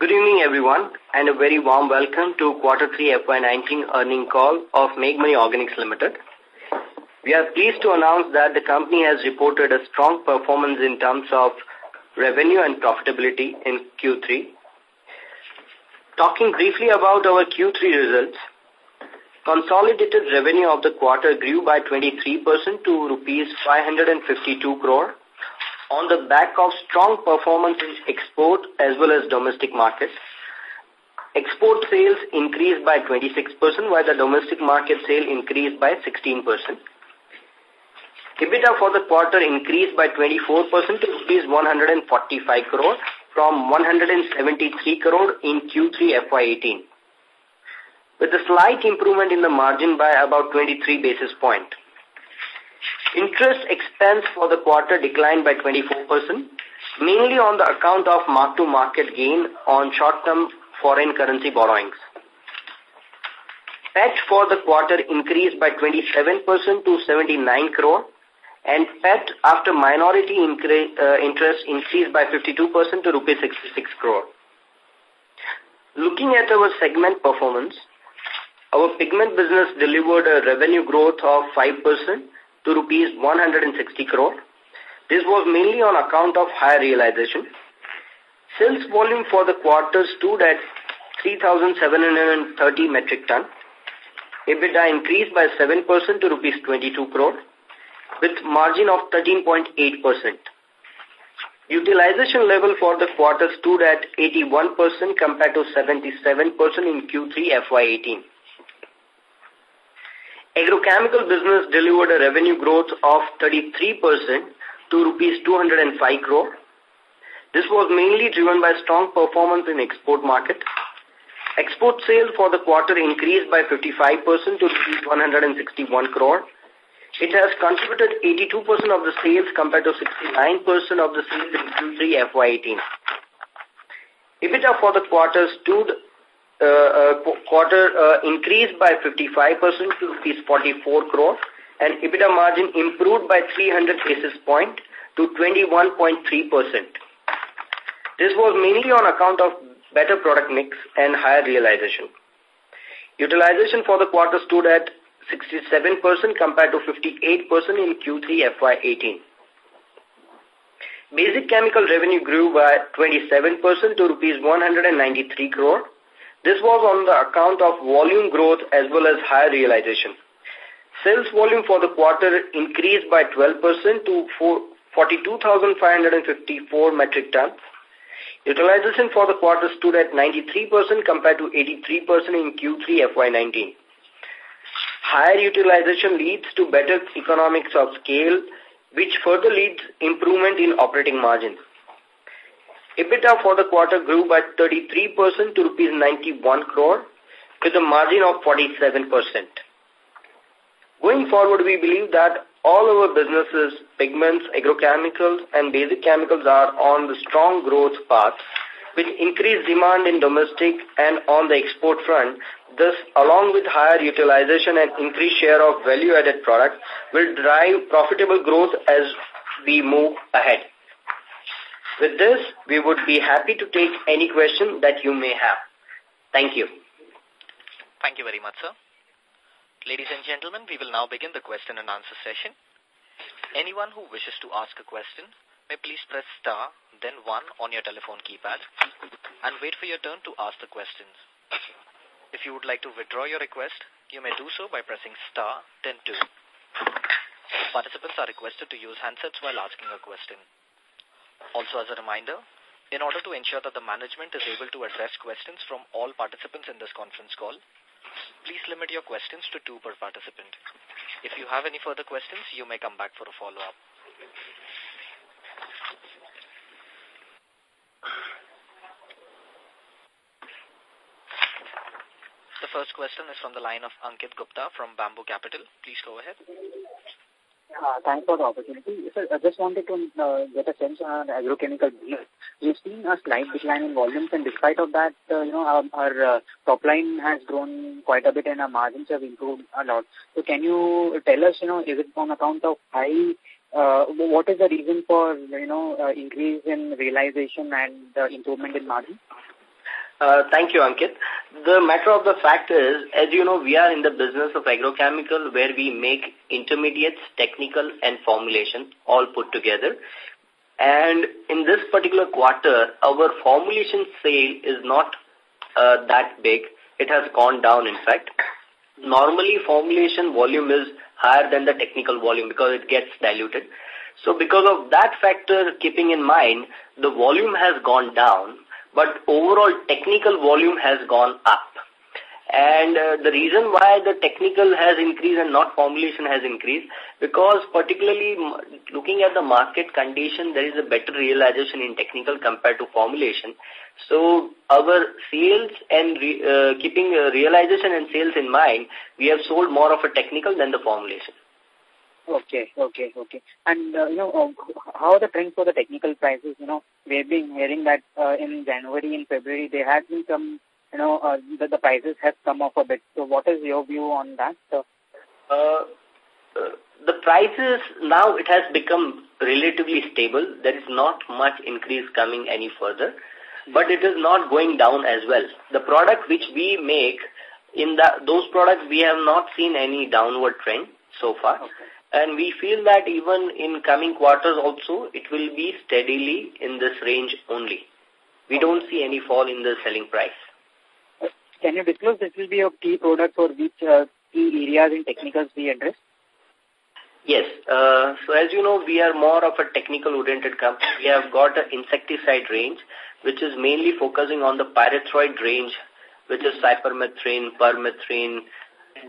Good evening, everyone, and a very warm welcome to Quarter 3 FY19 earning call of Meghmani Organics Limited. We are pleased to announce that the company has reported a strong performance in terms of revenue and profitability in Q3. Talking briefly about our Q3 results, consolidated revenue of the quarter grew by 23% to rupees 552 crore on the back of strong performance in export as well as domestic markets. Export sales increased by 26% while the domestic market sale increased by 16%. EBITDA for the quarter increased by 24% to rupees 145 crore from 173 crore in Q3 FY18 with a slight improvement in the margin by about 23 basis point. Interest expense for the quarter declined by 24%, mainly on the account of mark-to-market gain on short-term foreign currency borrowings. PAT for the quarter increased by 27% to 79 crore and PAT after minority uh, interest increased by 52% to rupees 66 crore. Looking at our segment performance, our pigment business delivered a revenue growth of 5% to rupees 160 crore. This was mainly on account of higher realization. Sales volume for the quarter stood at 3,730 metric ton. EBITDA increased by 7% to rupees 22 crore with margin of 13.8%. Utilization level for the quarter stood at 81% compared to 77% in Q3 FY18. Agrochemical business delivered a revenue growth of 33% to rupees 205 crore. This was mainly driven by strong performance in export market. Export sales for the quarter increased by 55% to rupees 161 crore it has contributed 82% of the sales compared to 69% of the sales in Q3 FY18. EBITDA for the quarter stood quarter uh, increased by 55% to rupees 44 crore and EBITDA margin improved by 300 basis point to 21.3%. This was mainly on account of better product mix and higher realization. Utilization for the quarter stood at 67% compared to 58% in Q3 FY18. Basic chemical revenue grew by 27% to rupees 193 crore. This was on the account of volume growth as well as higher realization. Sales volume for the quarter increased by 12% to 42,554 metric tons. Utilization for the quarter stood at 93% compared to 83% in Q3 FY19. Higher utilization leads to better economics of scale, which further leads improvement in operating margin. EBITDA for the quarter grew by 33% to rupees 91 crore with a margin of 47%. Going forward, we believe that all our businesses, pigments, agrochemicals, and basic chemicals are on the strong growth path with increased demand in domestic and on the export front this, along with higher utilization and increased share of value-added products, will drive profitable growth as we move ahead. With this, we would be happy to take any question that you may have. Thank you. Thank you very much, sir. Ladies and gentlemen, we will now begin the question and answer session. Anyone who wishes to ask a question may please press star, then one on your telephone keypad and wait for your turn to ask the questions. If you would like to withdraw your request, you may do so by pressing star, then two. Participants are requested to use handsets while asking a question. Also, as a reminder, in order to ensure that the management is able to address questions from all participants in this conference call, please limit your questions to two per participant. If you have any further questions, you may come back for a follow-up. The first question is from the line of Ankit Gupta from Bamboo Capital. Please go ahead. Uh, thanks for the opportunity. Sir, I just wanted to uh, get a sense on agrochemical business. We've seen a slight decline in volumes, and despite of that, uh, you know, our, our uh, top line has grown quite a bit, and our margins have improved a lot. So, can you tell us, you know, is it on account of high? Uh, what is the reason for you know uh, increase in realization and uh, improvement in margin? Uh, thank you, Ankit. The matter of the fact is, as you know, we are in the business of agrochemical where we make intermediates, technical and formulation all put together. And in this particular quarter, our formulation sale is not uh, that big. It has gone down, in fact. Normally, formulation volume is higher than the technical volume because it gets diluted. So because of that factor, keeping in mind, the volume has gone down, but overall technical volume has gone up. And uh, the reason why the technical has increased and not formulation has increased, because particularly looking at the market condition, there is a better realization in technical compared to formulation. So our sales and re, uh, keeping uh, realization and sales in mind, we have sold more of a technical than the formulation. Okay, okay, okay. And, uh, you know, uh, how are the trends for the technical prices? You know, we've been hearing that uh, in January and February there has been some you know, uh, the, the prices have come off a bit. So what is your view on that? Uh, uh, the prices now it has become relatively stable. There is not much increase coming any further, but it is not going down as well. The product which we make in the, those products we have not seen any downward trend so far. Okay. And we feel that even in coming quarters also, it will be steadily in this range only. We don't see any fall in the selling price. Can you disclose this will be your key product or which uh, key areas in technicals we address? Yes. Uh, so as you know, we are more of a technical-oriented company. We have got an insecticide range, which is mainly focusing on the pyrethroid range, which is cypermethrin, permethrin,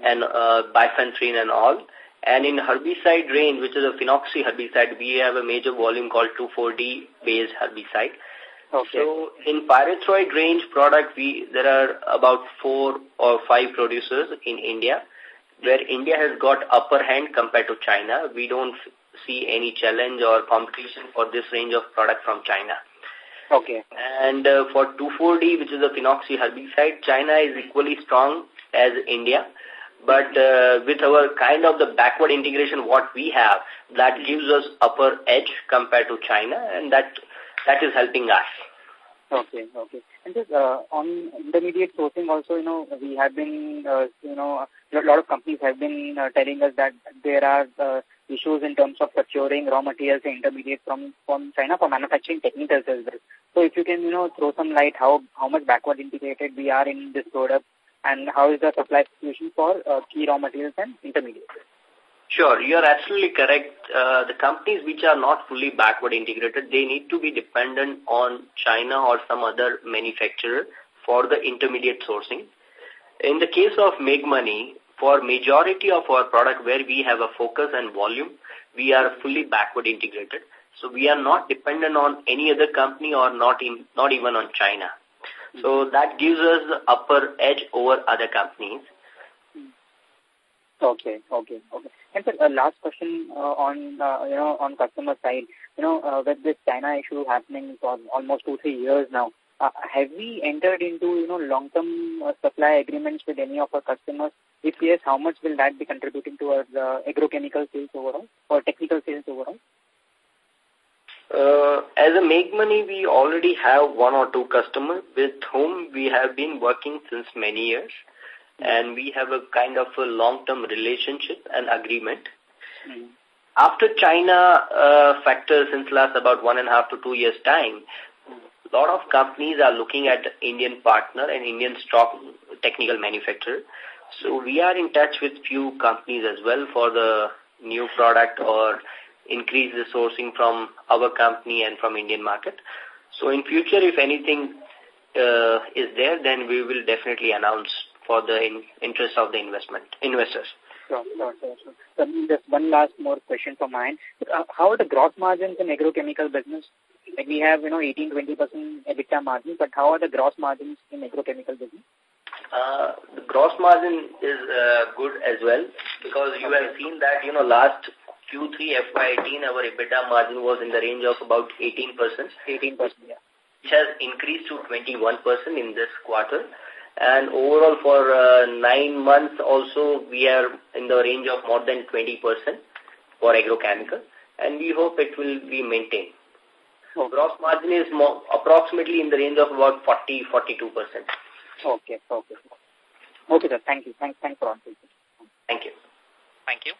and uh, bifenthrin and all. And in herbicide range, which is a phenoxy herbicide, we have a major volume called 2,4-D based herbicide. Okay. So in pyrethroid range product, we there are about four or five producers in India, where India has got upper hand compared to China. We don't see any challenge or competition for this range of product from China. Okay. And uh, for 2,4-D, which is a phenoxy herbicide, China is equally strong as India. But uh, with our kind of the backward integration what we have, that gives us upper edge compared to China and that that is helping us. Okay, okay. And just uh, on intermediate sourcing also, you know, we have been, uh, you know, a lot of companies have been uh, telling us that there are uh, issues in terms of procuring raw materials and intermediate from, from China for manufacturing technicals as well. So if you can, you know, throw some light how, how much backward integrated we are in this product and how is the supply situation for uh, key raw materials and intermediates. Sure, you are absolutely correct. Uh, the companies which are not fully backward integrated, they need to be dependent on China or some other manufacturer for the intermediate sourcing. In the case of Meghmani, for majority of our product where we have a focus and volume, we are fully backward integrated. So we are not dependent on any other company or not in, not even on China. So that gives us the upper edge over other companies. Okay, okay, okay. And sir, uh, last question uh, on uh, you know on customer side. You know, uh, with this China issue happening for almost two three years now, uh, have we entered into you know long term uh, supply agreements with any of our customers? If yes, how much will that be contributing to our uh, agrochemical sales overall or technical sales overall? Uh, as a Meghmani, we already have one or two customers with whom we have been working since many years and we have a kind of a long-term relationship and agreement. Mm. After China uh, factor since last about one and a half to two years time, a lot of companies are looking at Indian partner and Indian stock technical manufacturer. So we are in touch with few companies as well for the new product or increase the sourcing from our company and from Indian market. So in future, if anything uh, is there, then we will definitely announce for the in interest of the investment investors. Sure, sure, sure, sure. So just one last more question for mine. Uh, how are the gross margins in agrochemical business? Like we have, you know, 18-20% EBITDA margin, but how are the gross margins in agrochemical business? Uh, the gross margin is uh, good as well because you have seen that, you know, last Q3 FY18, our EBITDA margin was in the range of about 18%. 18%, yeah. Which has increased to 21% in this quarter. And overall for uh, nine months also we are in the range of more than 20% for agrochemical and we hope it will be maintained. Okay. Gross margin is more, approximately in the range of about 40-42%. Okay, okay. Okay, sir. Thank you. Thank, thanks for answering. Thank you. Thank you.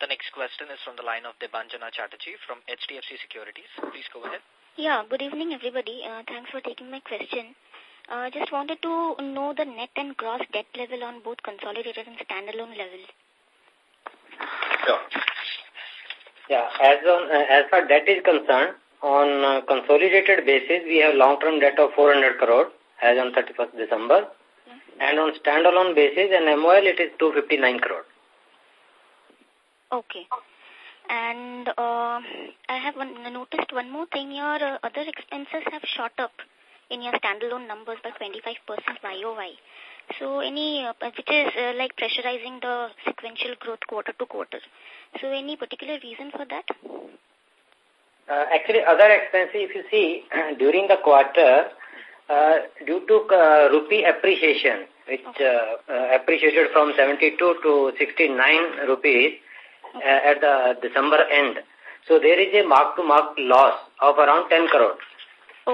The next question is from the line of Debanjana Chatterjee from HDFC Securities. Please go ahead. Yeah, good evening, everybody. Uh, thanks for taking my question. Uh, just wanted to know the net and gross debt level on both consolidated and standalone level. Sure. Yeah, as on uh, as far debt is concerned, on uh, consolidated basis, we have long-term debt of 400 crore as on 31st December. And on standalone basis, in MOL, it is 259 crore. Okay. And uh, I have one, noticed one more thing. Your uh, other expenses have shot up in your standalone numbers by 25% YOY. So any, uh, which is uh, like pressurizing the sequential growth quarter to quarter. So any particular reason for that? Uh, actually, other expenses, if you see, during the quarter, uh, due to uh, rupee appreciation, which uh, uh, appreciated from 72 to 69 rupees uh, at the December end. So there is a mark-to-mark loss of around 10 crore.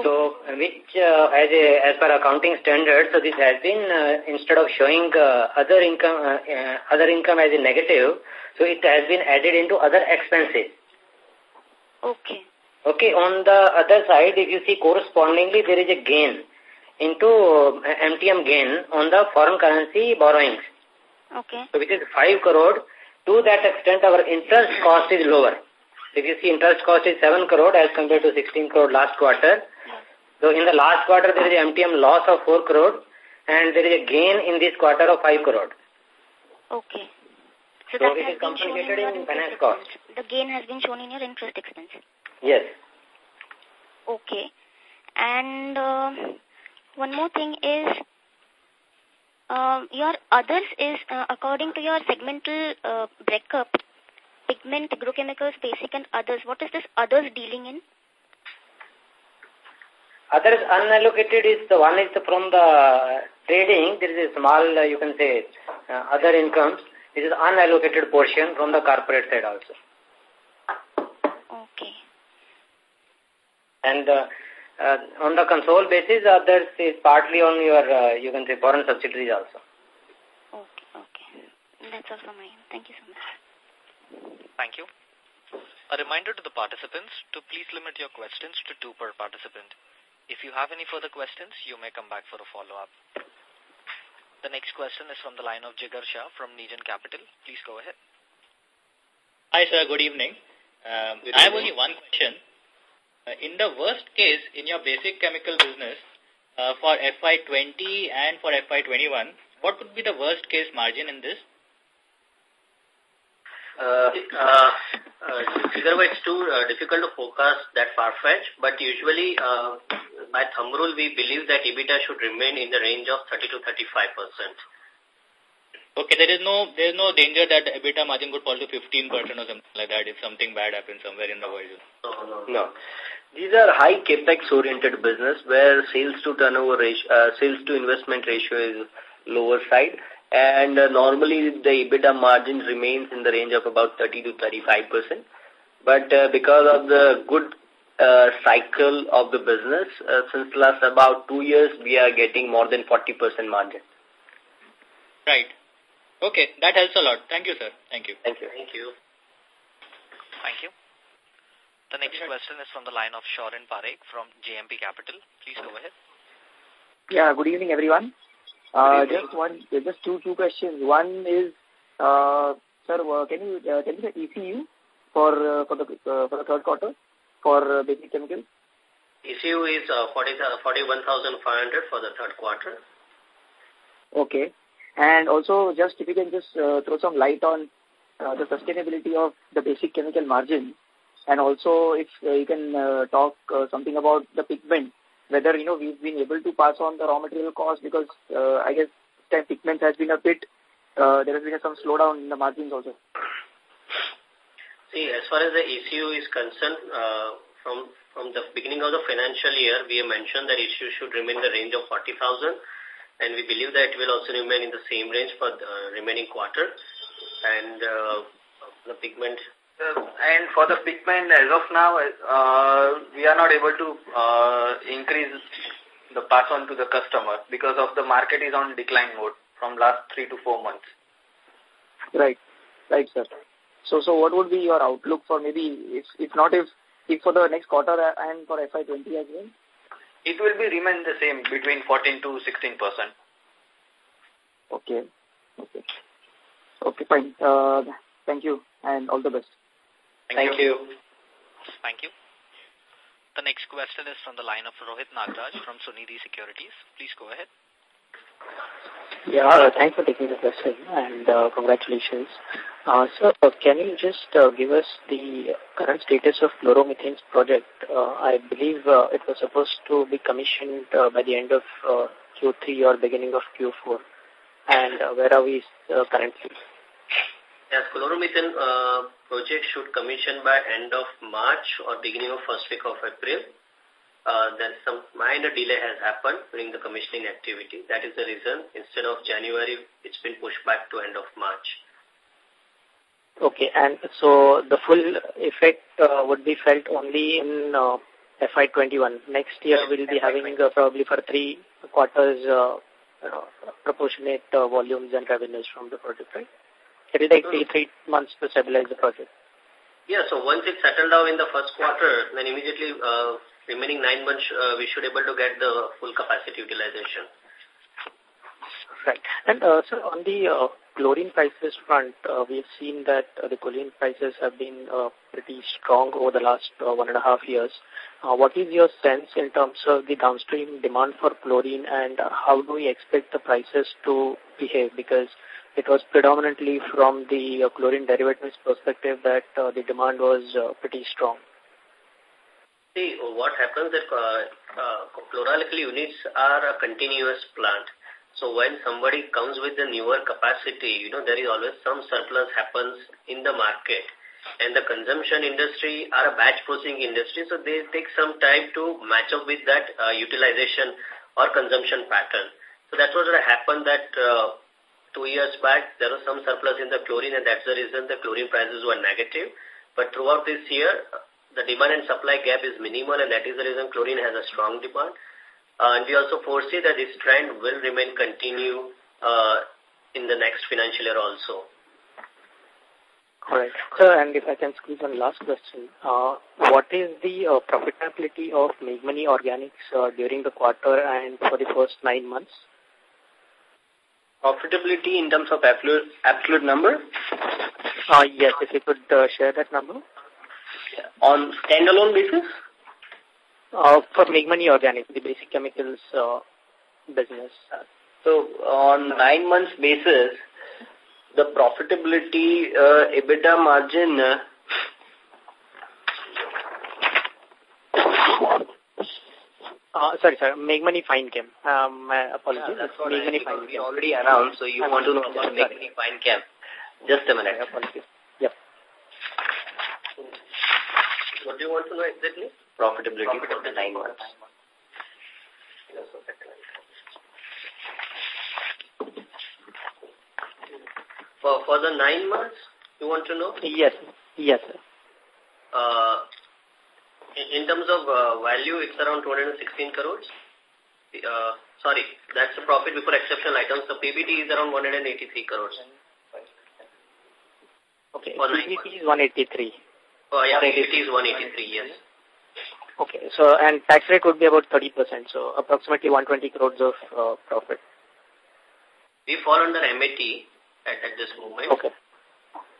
So which uh, as a as per accounting standards, so this has been uh, instead of showing uh, other income uh, uh, other income as a negative, so it has been added into other expenses. Okay. Okay, on the other side, if you see correspondingly, there is a gain into uh, MTM gain on the foreign currency borrowings. Okay. So which is 5 crore. To that extent, our interest cost is lower. If you see interest cost is 7 crore as compared to 16 crore last quarter. So in the last quarter, there is an MTM loss of 4 crore and there is a gain in this quarter of 5 crore. Okay. So, So that it has is in compensated in interest finance expense. cost. The gain has been shown in your interest expense. Yes. Okay. And uh, one more thing is, uh, your others is, uh, according to your segmental uh, breakup, pigment, agrochemicals, basic and others. What is this others dealing in? Others unallocated is the one is from the trading. There is a small, uh, you can say, uh, other incomes. This is unallocated portion from the corporate side also. Okay. And uh, uh, on the console basis, others is partly on your, uh, you can say, foreign subsidiaries also. Okay, okay. That's all from my end. Thank you so much. Thank you. A reminder to the participants to please limit your questions to two per participant. If you have any further questions, you may come back for a follow-up. The next question is from the line of Jigar Shah from Neejan Capital. Please go ahead. Hi, sir. Good evening. Um, Good I have only one question. Uh, in the worst case, in your basic chemical business, uh, for FY20 and for FY21, what would be the worst case margin in this? Uh, uh, uh, it's too uh, difficult to forecast that far-fetched, but usually uh, by thumb rule, we believe that EBITDA should remain in the range of 30 to 35 percent. Okay, there is no there is no danger that EBITDA margin could fall to 15% or something like that if something bad happens somewhere in the world. No, no, No. These are high capex-oriented business where sales to turnover ratio, uh, sales to investment ratio is lower side. And uh, normally the EBITDA margin remains in the range of about 30 to 35 percent. But uh, because of the good uh, cycle of the business, uh, since last about two years, we are getting more than 40 percent margin. Right. Okay, that helps a lot. Thank you, sir. Thank you. Thank you. Thank you. Thank you. The next question is from the line of Shorin Parekh from JMP Capital. Please go ahead. Yeah, good evening, everyone. Uh, evening. just one, just two, two questions. One is, uh, sir, uh, can you uh, tell me the ECU for uh, for the uh, for the third quarter for uh, basic chemicals? ECU is uh, 40, uh, 41,500 for the third quarter. Okay. And also, just if you can just uh, throw some light on uh, the sustainability of the basic chemical margin, and also if uh, you can uh, talk uh, something about the pigment, whether you know we've been able to pass on the raw material cost because I guess time pigment has been a bit there has been some slowdown in the margins also. See, as far as the ECU is concerned, from from the beginning of the financial year, we have mentioned that ECU should remain in the range of 40,000, and we believe that it will also remain in the same range for the remaining quarter. And uh, the pigment and for the pigment, as of now, uh, we are not able to uh, increase the pass on to the customer because of the market is on decline mode from last three to four months. Right, right, sir. So, so what would be your outlook for maybe, if, if not if, if for the next quarter and for FY20 as well? It will be remain the same between 14 to 16 percent. Okay, okay, okay, fine. Uh, thank you and all the best. Thank, Thank you. you. Thank you. The next question is from the line of Rohit Nagraj from Sunidhi Securities. Please go ahead. Yeah, uh, thanks for taking the question and uh, congratulations. Uh, sir, uh, can you just uh, give us the current status of chloromethanes project? Uh, I believe uh, it was supposed to be commissioned uh, by the end of uh, Q3 or beginning of Q4. And uh, where are we uh, currently? Yes, chloromethane uh, project should commission by end of March or beginning of first week of April. Uh, then some minor delay has happened during the commissioning activity. That is the reason. Instead of January, it's been pushed back to end of March. Okay, and so the full effect uh, would be felt only in uh, FY21. Next year, yes, we'll be having uh, probably for three quarters uh, uh, proportionate uh, volumes and revenues from the project, right? It will take three, three months to stabilize the project. Yeah, so once it settled down in the first quarter, then immediately uh, remaining nine months, uh, we should able to get the full capacity utilization. Right. And uh, so on the uh, chlorine prices front, uh, we've seen that uh, the chlorine prices have been uh, pretty strong over the last uh, one and a half years. Uh, what is your sense in terms of the downstream demand for chlorine and uh, how do we expect the prices to behave? Because it was predominantly from the uh, chlorine derivatives perspective that uh, the demand was uh, pretty strong. See, what happens that uh, chloralkali units are a continuous plant. So when somebody comes with the newer capacity, you know, there is always some surplus happens in the market. And the consumption industry are a batch processing industry, so they take some time to match up with that utilization or consumption pattern. So that's what happened that two years back, there was some surplus in the chlorine and that's the reason the chlorine prices were negative. But throughout this year, the demand and supply gap is minimal and that is the reason chlorine has a strong demand. Uh, and we also foresee that this trend will remain continue uh, in the next financial year also. All right. Sir, and if I can squeeze one last question, uh, what is the uh, profitability of Meghmani Organics uh, during the quarter and for the first nine months? Profitability in terms of absolute, absolute number? Uh, yes, if you could uh, share that number. On standalone basis? Uh, for Meghmani Organic, the basic chemicals uh, business. So, on nine months basis, the profitability, uh, EBITDA margin, uh, Uh, sorry, sir. Meghmani Fine Chem. Um, my apologies. Yeah, that's what Meghmani Fine Chem. already announced, so you I'm want to know about Meghmani Fine Chem. Just a minute. Apologies. Yep. What do you want to know exactly? Profitability, Profitability for the nine months. For, for the nine months, you want to know? Yes. Yes, sir. Uh, in terms of uh, value, it's around 216 crores. Uh, sorry, that's the profit before exceptional items. The PBT is around 183 crores. Okay, PBT is 183. Oh, yeah, PBT is 183, yes. Okay, so, and tax rate would be about 30%, so approximately 120 crores of uh, profit. We fall under MAT at, at this moment. Okay.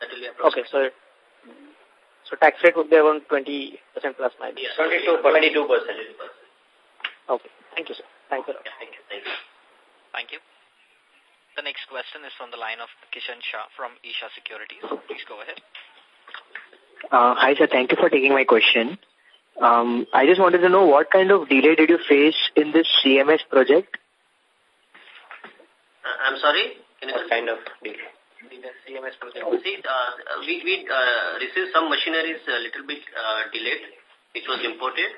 That will be Okay, so so tax rate would be around 20% plus minus. Yes, 22%. 22 percent. Okay. Thank you, sir. Thank you. Yeah, thank you. Thank you. Thank you. The next question is from the line of Kishan Shah from Isha Securities. Please go ahead. Uh, hi, sir. Thank you for taking my question. Um, I just wanted to know what kind of delay did you face in this CMS project? Uh, I'm sorry? Can what kind of delay? CMS project. See, uh, we, we uh, received some machineries a little bit uh, delayed, which was imported,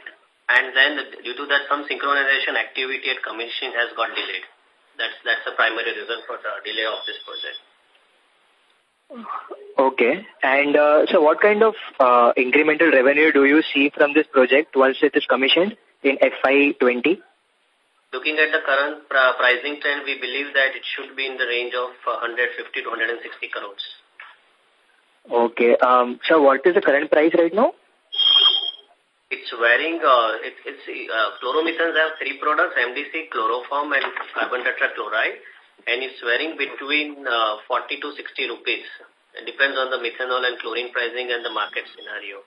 and then due to that some synchronization activity at commissioning has got delayed. That's that's the primary reason for the delay of this project. Okay. And uh, so what kind of uh, incremental revenue do you see from this project once it is commissioned in FY20? Looking at the current pricing trend, we believe that it should be in the range of 150 to 160 crores. Okay. Um, so what is the current price right now? It's varying. Uh, it, it's uh, chloromethanes have three products: MDC, chloroform, and carbon tetrachloride, and it's varying between uh, 40 to 60 rupees. It depends on the methanol and chlorine pricing and the market scenario.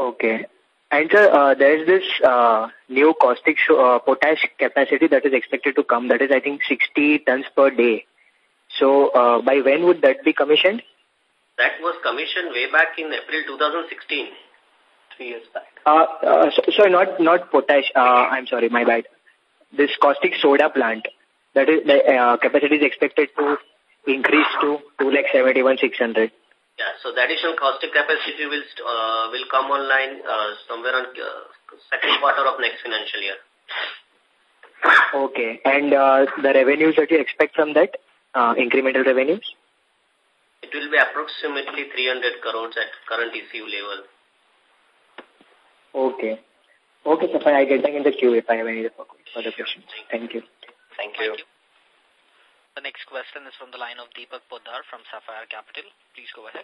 Okay. And sir, uh, there is this uh, new caustic uh, potash capacity that is expected to come. That is, I think, 60 tons per day. So by when would that be commissioned? That was commissioned way back in April 2016, three years back. Uh, uh, so, sorry, not not potash. I'm sorry, my bad. This caustic soda plant. That is, the capacity is expected to increase to 2,71,600. Yeah, so the additional caustic capacity will uh, will come online uh, somewhere on uh, second quarter of next financial year. Okay, and uh, the revenues that you expect from that, uh, incremental revenues? It will be approximately 300 crores at current ECU level. Okay. Okay, so fine. I get back in the queue if I have any further questions. Thank you. Thank you. Thank you. The next question is from the line of Deepak Poddar from Sapphire Capital. Please go ahead.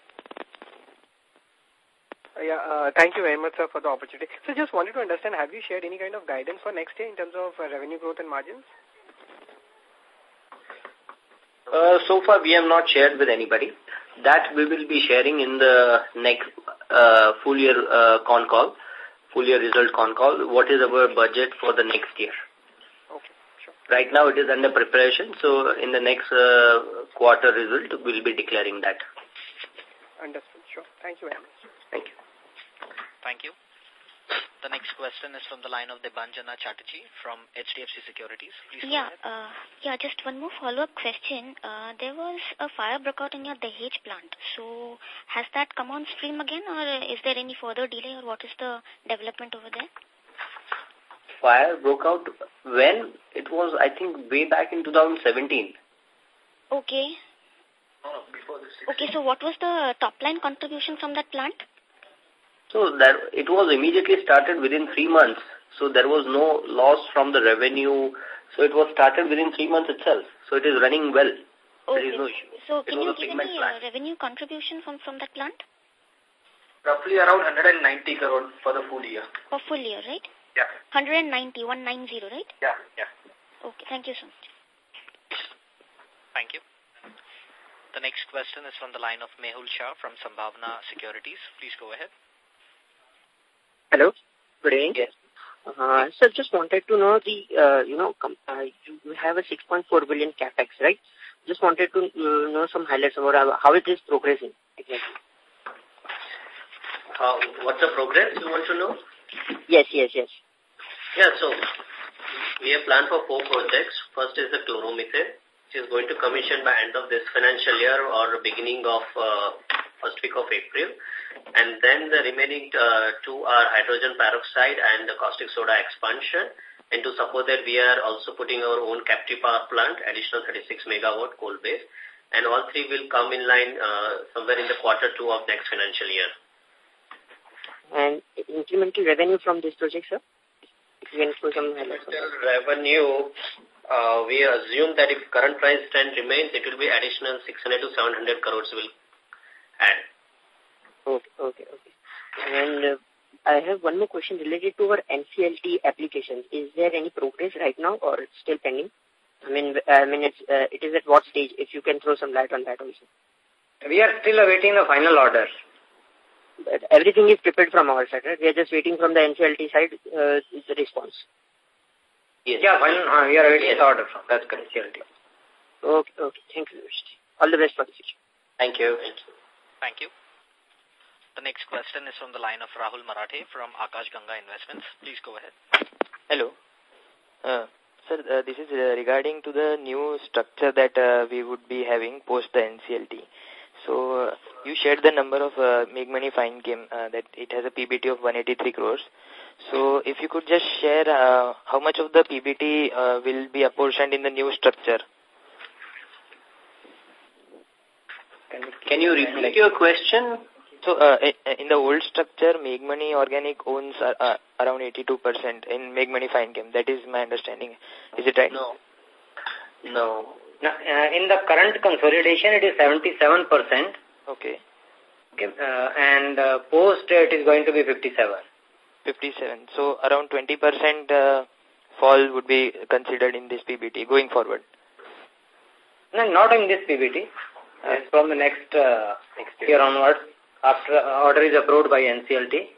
Uh, yeah, uh, thank you very much, sir, for the opportunity. So just wanted to understand, have you shared any kind of guidance for next year in terms of uh, revenue growth and margins? Uh, so far, we have not shared with anybody. That we will be sharing in the next uh, full year uh, con call, full year result con call. What is our budget for the next year? Right now it is under preparation, so in the next uh, quarter result, we'll be declaring that. Understood. Sure. Thank you very much. Thank you. Thank you. The next question is from the line of Debanjana Chatterjee from HDFC Securities. Please yeah, uh, yeah, just one more follow-up question. Uh, there was a fire broke out in your Dahej plant. So has that come on stream again or is there any further delay or what is the development over there? Fire broke out when? It was, I think, way back in 2017. Okay. Oh, okay, so what was the top line contribution from that plant? So that it was immediately started within three months. So there was no loss from the revenue. So it was started within three months itself. So it is running well. Okay. There is no issue. So it can you give any uh, revenue contribution from, from that plant? Roughly around 190 crore for the full year. For full year, right? Yeah. 190, 190, right? Yeah, yeah. Okay, thank you so much. Thank you. The next question is from the line of Mehul Shah from Sambhavna Securities. Please go ahead. Hello. Good evening. Yes. Uh, sir, just wanted to know the, uh, you know, uh, you have a 6.4 billion capex, right? Just wanted to uh, know some highlights about how it is progressing exactly. Uh, what's the progress you want to know? Yes, yes, yes. Yeah, so we have planned for four projects. First is the chloromethane, which is going to commission by end of this financial year or beginning of uh, first week of April. And then the remaining uh, two are hydrogen peroxide and the caustic soda expansion. And to support that, we are also putting our own captive power plant, additional 36 megawatt coal base. And all three will come in line uh, somewhere in the quarter two of next financial year. And incremental revenue from this project, sir? If you can put some highlights. Revenue, uh, we assume that if current price trend remains, it will be additional 600 to 700 crores will add. Okay, okay, okay. And uh, I have one more question related to our NCLT applications. Is there any progress right now or it's still pending? I mean, I mean, it's, uh, it is at what stage? If you can throw some light on that also. We are still awaiting the final order. But everything is prepared from our side, right? We are just waiting from the NCLT side uh, the response. Yes. Yeah, final, uh, we are awaiting yes. the order from that's correct. NCLT. Okay, okay. Thank you. All the best for the future. Thank you. Thank you. Thank you. The next question is from the line of Rahul Marathe from Akash Ganga Investments. Please go ahead. Hello. Uh, sir, uh, this is uh, regarding to the new structure that uh, we would be having post the NCLT. So, uh, you shared the number of uh, Meghmani Fine Chem uh, that it has a PBT of 183 crores. So, if you could just share uh, how much of the PBT uh, will be apportioned in the new structure? Can you repeat your question? So, uh, in the old structure, Meghmani Organic owns uh, uh, around 82% in Meghmani Fine Chem. That is my understanding. Is it right? No. No. Uh, in the current consolidation, it is 77%. Okay. okay. Uh, and uh, post, it is going to be 57. 57. So, around 20% uh, fall would be considered in this PBT going forward? No, not in this PBT. Uh, from the next, uh, next year. year onwards after order is approved by NCLT.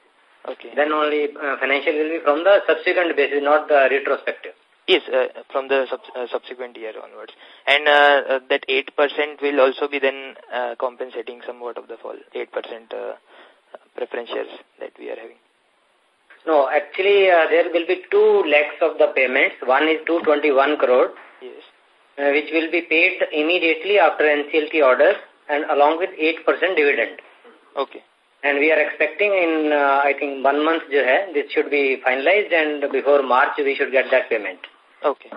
Okay. Then only uh, financial will be from the subsequent basis, not the retrospective. Yes, uh, from the sub uh, subsequent year onwards. And uh, uh that 8% will also be then uh, compensating somewhat of the fall, 8% uh, preference shares that we are having. No, actually uh, there will be two legs of the payments. One is 221 crore, yes. Uh, which will be paid immediately after NCLT orders and along with 8% dividend. Okay. And we are expecting in, uh, I think, one month this should be finalized and before March we should get that payment. Okay.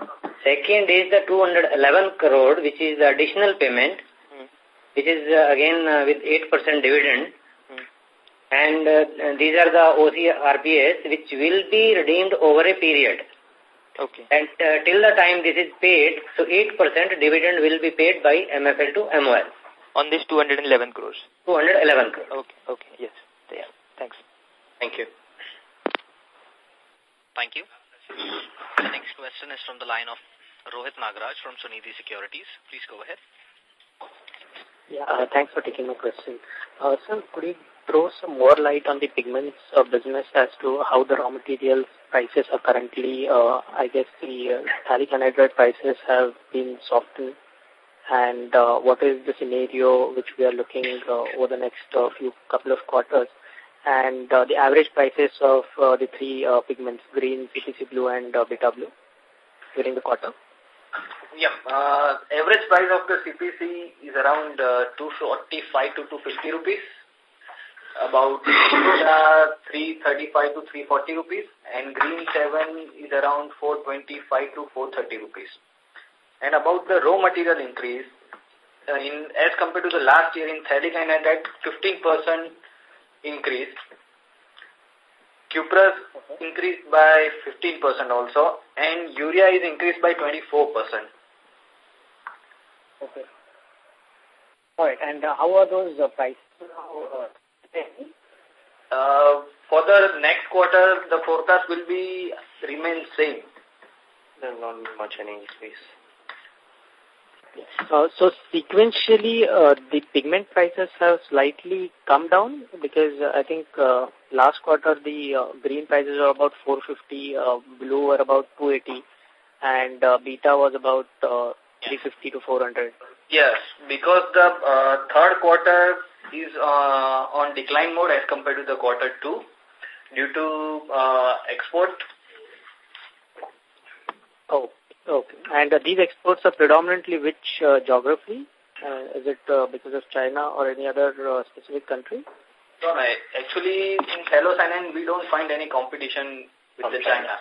Second is the 211 crore, which is the additional payment, hmm. which is uh, again uh, with 8% dividend. Hmm. And uh, these are the OCRPS, which will be redeemed over a period. Okay. And uh, till the time this is paid, so 8% dividend will be paid by MFL to MOL. On this 211 crores? 211 crores. Okay, okay, yes. Yeah. Thanks. Thank you. Thank you. The next question is from the line of Rohit Nagraj from Sunidhi Securities. Please go ahead. Yeah, uh, thanks for taking my question. Uh, sir, could you throw some more light on the pigments business as to how the raw materials prices are currently, uh, I guess the uh, anhydride prices have been softened and uh, what is the scenario which we are looking uh, over the next uh, few couple of quarters and uh, the average prices of uh, the three uh, pigments, green, CPC blue and uh, beta blue during the quarter? Yeah, uh, average price of the CPC is around uh, 245 to 250 rupees. About uh, 335 to 340 rupees and green 7 is around 425 to 430 rupees. And about the raw material increase, uh, in as compared to the last year in phthalic anhydride, 15% increase. Cuprous increased by 15% also, and urea is increased by 24%. Okay. All right, and uh, how are those uh, prices? Uh, uh, for the next quarter, the forecast will be remain same. There will not much any increase. Uh, so sequentially, uh, the pigment prices have slightly come down because uh, I think uh, last quarter the uh, green prices were about 450, uh, blue were about 280, and uh, beta was about uh, 350 to 400. Yes, because the uh, third quarter is uh, on decline mode as compared to the quarter two due to uh, export. Oh. Okay. And uh, these exports are predominantly which uh, geography? Uh, is it uh, because of China or any other uh, specific country? No, no. Actually, in phthalocyanine, we don't find any competition with the China.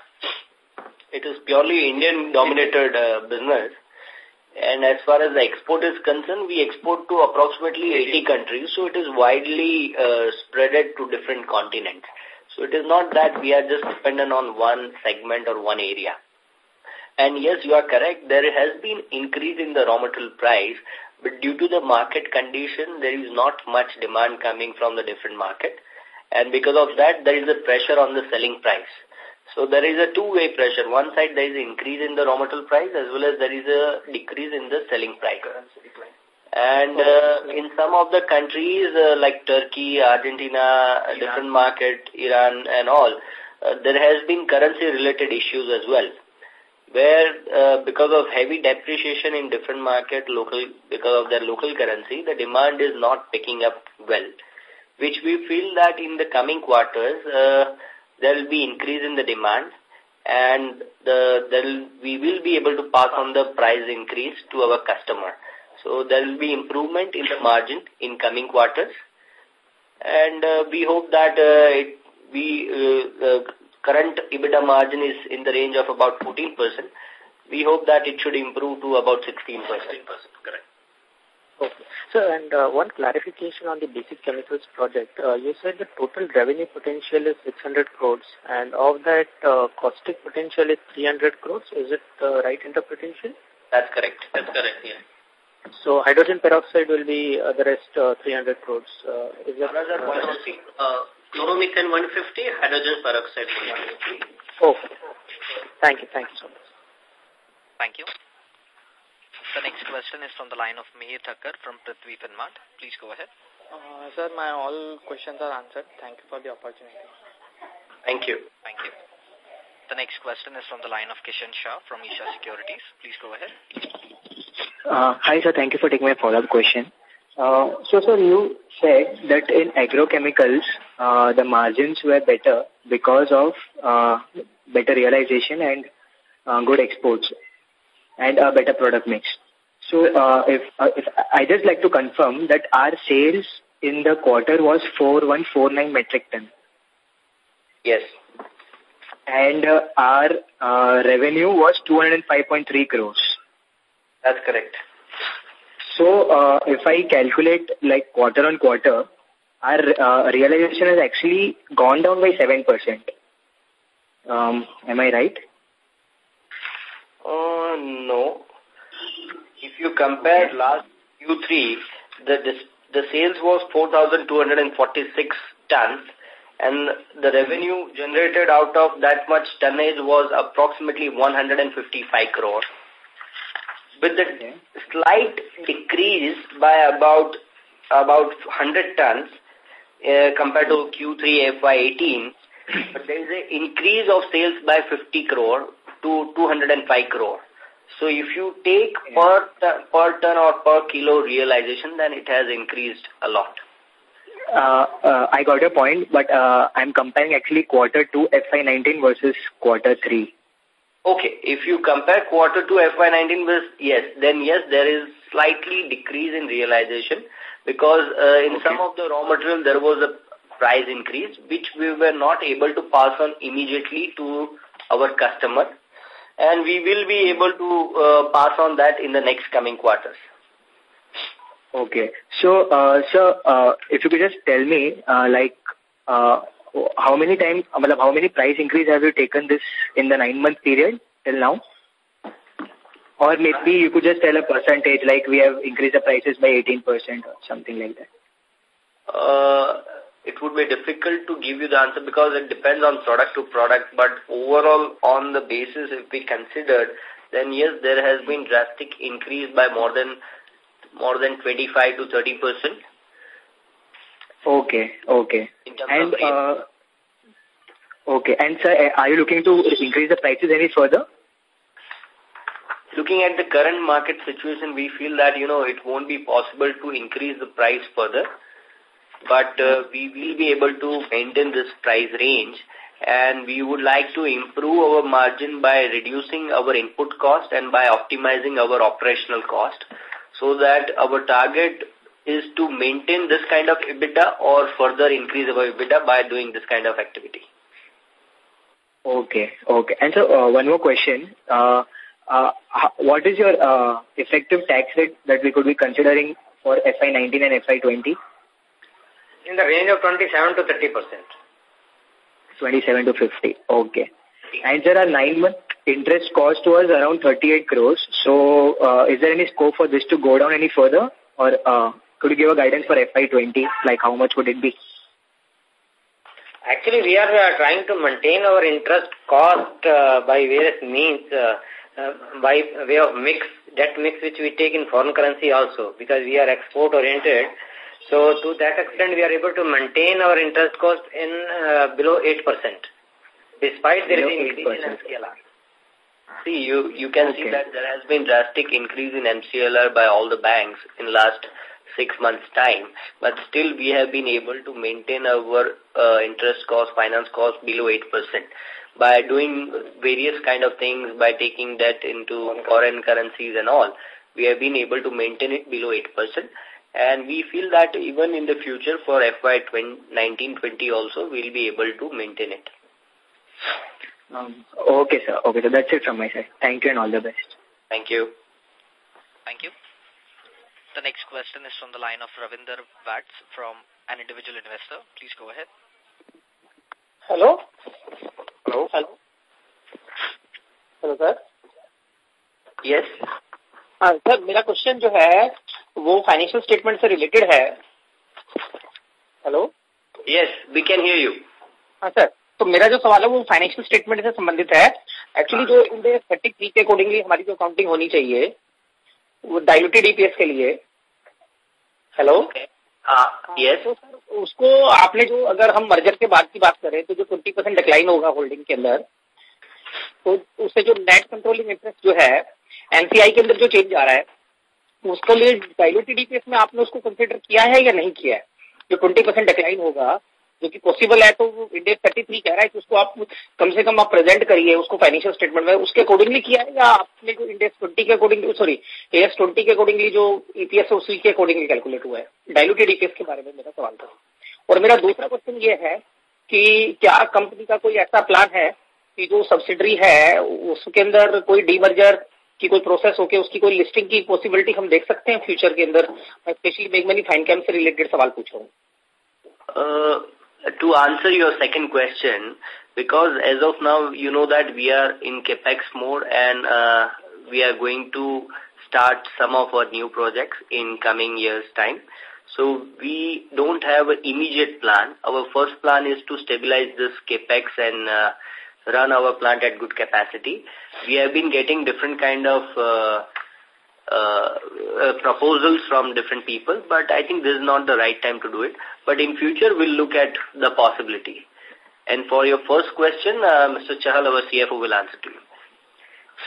It is purely Indian-dominated uh, business. And as far as the export is concerned, we export to approximately 80 countries, so it is widely uh, spreaded to different continents. So it is not that we are just dependent on one segment or one area. And yes, you are correct. There has been increase in the raw material price, but due to the market condition, there is not much demand coming from the different market. And because of that, there is a pressure on the selling price. So there is a two-way pressure. One side, there is an increase in the raw material price as well as there is a decrease in the selling price. And uh, in some of the countries uh, like Turkey, Argentina, Iran. different market, Iran and all, uh, there has been currency-related issues as well where uh, because of heavy depreciation in different market, local because of their local currency, the demand is not picking up well, which we feel that in the coming quarters, uh, there will be increase in the demand and the, will, we will be able to pass on the price increase to our customer. So there will be improvement in the margin in coming quarters. And uh, we hope that uh, it, we, uh, uh current EBITDA margin is in the range of about 14%. We hope that it should improve to about 16%. 16% correct. Okay. So, and uh, one clarification on the basic chemicals project. Uh, you said the total revenue potential is 600 crores, and of that, uh, caustic potential is 300 crores. Is it the right interpretation? That's correct. That's correct, yeah. So, hydrogen peroxide will be uh, the rest uh, 300 crores. Uh, is that, Another 150. Uh, chloromethane 150, hydrogen peroxide 150. Okay. Thank you. Thank you so much. Thank you. The next question is from the line of Mihir Thakkar from Prithvi Finmart. Please go ahead. Uh, sir, my all questions are answered. Thank you for the opportunity. Thank you. Thank you. The next question is from the line of Kishan Shah from Isha Securities. Please go ahead. Uh, hi, sir. Thank you for taking my follow-up question. Uh, so, sir, you said that in agrochemicals, uh, the margins were better because of uh, better realization and uh, good exports and a better product mix. So uh, if, uh, if I just like to confirm that our sales in the quarter was 4149 metric ton. Yes. And uh, our uh, revenue was 205.3 crores. That's correct. So uh, if I calculate like quarter on quarter, our uh, realization has actually gone down by 7%. Um, am I right? Uh, no. If you compare last Q3, the, the sales was 4,246 tons and the revenue generated out of that much tonnage was approximately 155 crore. With the slight decrease by about about 100 tons uh, compared to Q3 FY18, but there is an increase of sales by 50 crore to 205 crore. So if you take per, per ton or per kilo realization, then it has increased a lot. Uh, uh, I got your point, but uh, I'm comparing actually quarter 2 FY19 versus quarter 3. Okay, if you compare quarter 2 FY19 with, yes, then yes, there is slightly decrease in realization because uh, in okay. some of the raw material there was a price increase which we were not able to pass on immediately to our customer and we will be able to uh, pass on that in the next coming quarters. Okay. So, uh, sir, uh, if you could just tell me, uh, like, uh, how many times, how many price increase have you taken this in the nine-month period till now? Or maybe you could just tell a percentage, like we have increased the prices by 18% or something like that. Uh, it would be difficult to give you the answer because it depends on product to product. But overall, on the basis, if we considered, then yes, there has been drastic increase by more than more than 25 to 30 percent. Okay, okay. and uh, okay, and sir, are you looking to increase the prices any further? Looking at the current market situation, we feel that you know it won't be possible to increase the price further but uh, we will be able to maintain this price range and we would like to improve our margin by reducing our input cost and by optimizing our operational cost so that our target is to maintain this kind of EBITDA or further increase our EBITDA by doing this kind of activity. Okay, okay. And so uh, one more question. Uh, uh, what is your uh, effective tax rate that we could be considering for FY19 and FY20? in the range of 27 to 30 percent. 27 to 50. Okay. And there are nine month interest cost was around 38 crores. So, uh, is there any scope for this to go down any further? Or uh, could you give a guidance for FY20? Like how much would it be? Actually, we are uh, trying to maintain our interest cost uh, by various means, uh, uh, by way of mix, debt mix which we take in foreign currency also, because we are export oriented. So to that extent, we are able to maintain our interest cost in uh, below 8%, despite there is increase in MCLR. See, you, you can okay. see that there has been drastic increase in MCLR by all the banks in last six months' time, but still we have been able to maintain our uh, interest cost, finance cost below 8% by doing various kind of things, by taking debt into foreign currencies and all. We have been able to maintain it below 8% and we feel that even in the future for FY 19-20 also, we'll be able to maintain it. Um, okay, sir. Okay, so that's it from my side. Thank you and all the best. Thank you. Thank you. The next question is from the line of Ravinder Vats from an individual investor. Please go ahead. Hello? Hello? Hello? Hello, sir? Yes. हाँ sir मेरा question जो है वो financial statement से related है hello yes we can hear you हाँ sir तो मेरा जो सवाल है वो फाइनेंशियल स्टेटमेंट से संबंधित है एक्चुअली जो इंडे थर्टी थ्री के अकॉर्डिंगली हमारी जो अकाउंटिंग होनी चाहिए डायलूटेड ईपीएस के लिए। हेलो यस तो सर उसको आपने जो अगर हम मर्जर के बाद की बात करें तो जो ट्वेंटी परसेंट डिक्लाइन होगा होल्डिंग के अंदर तो उससे जो नेट कंट्रोलिंग इंटरेस्ट जो है एनसीआई के अंदर जो चेंज आ रहा है उसके लिए डायलूटेड ईपीएस में आपने उसको कंसिडर किया है या नहीं किया है? जो ट्वेंटी परसेंट डिक्लाइन होगा जो कि पॉसिबल है तो इंडेक्स थर्टी थ्री कह रहा है कि उसको आप कम से कम आप प्रेजेंट करिए, उसको फाइनेंशियल स्टेटमेंट में, उसके अकॉर्डिंगली किया है या आपने इंडेक्स ट्वेंटी के अकॉर्डिंगली सॉरी एस ट्वेंटी के अकॉर्डिंगली जो ईपीएस है, उसी के अकॉर्डिंगली कैलकुलेट हुआ है। डायलूटेड ईपीएस के बारे में मेरा सवाल था। और मेरा दूसरा क्वेश्चन ये है कि क्या कंपनी का कोई ऐसा प्लान है कि जो सब्सिडरी है, उसके अंदर कोई डीमर्जर की कोई प्रोसेस होके उसकी कोई लिस्टिंग की पॉसिबिलिटी हम देख सकते हैं फ्यूचर के अंदर? स्पेशली बेगमनी फाइन कैम्प से रिलेटेड सवाल पूछ रहा हूँ। To answer your second question, because as of now, you know that we are in capex mode and uh, we are going to start some of our new projects in coming years' time. So we don't have an immediate plan. Our first plan is to stabilize this capex and uh, run our plant at good capacity. We have been getting different kind of uh, uh, uh, proposals from different people, but I think this is not the right time to do it. But in future, we'll look at the possibility. And for your first question, uh, Mr. Chahal, our CFO, will answer to you.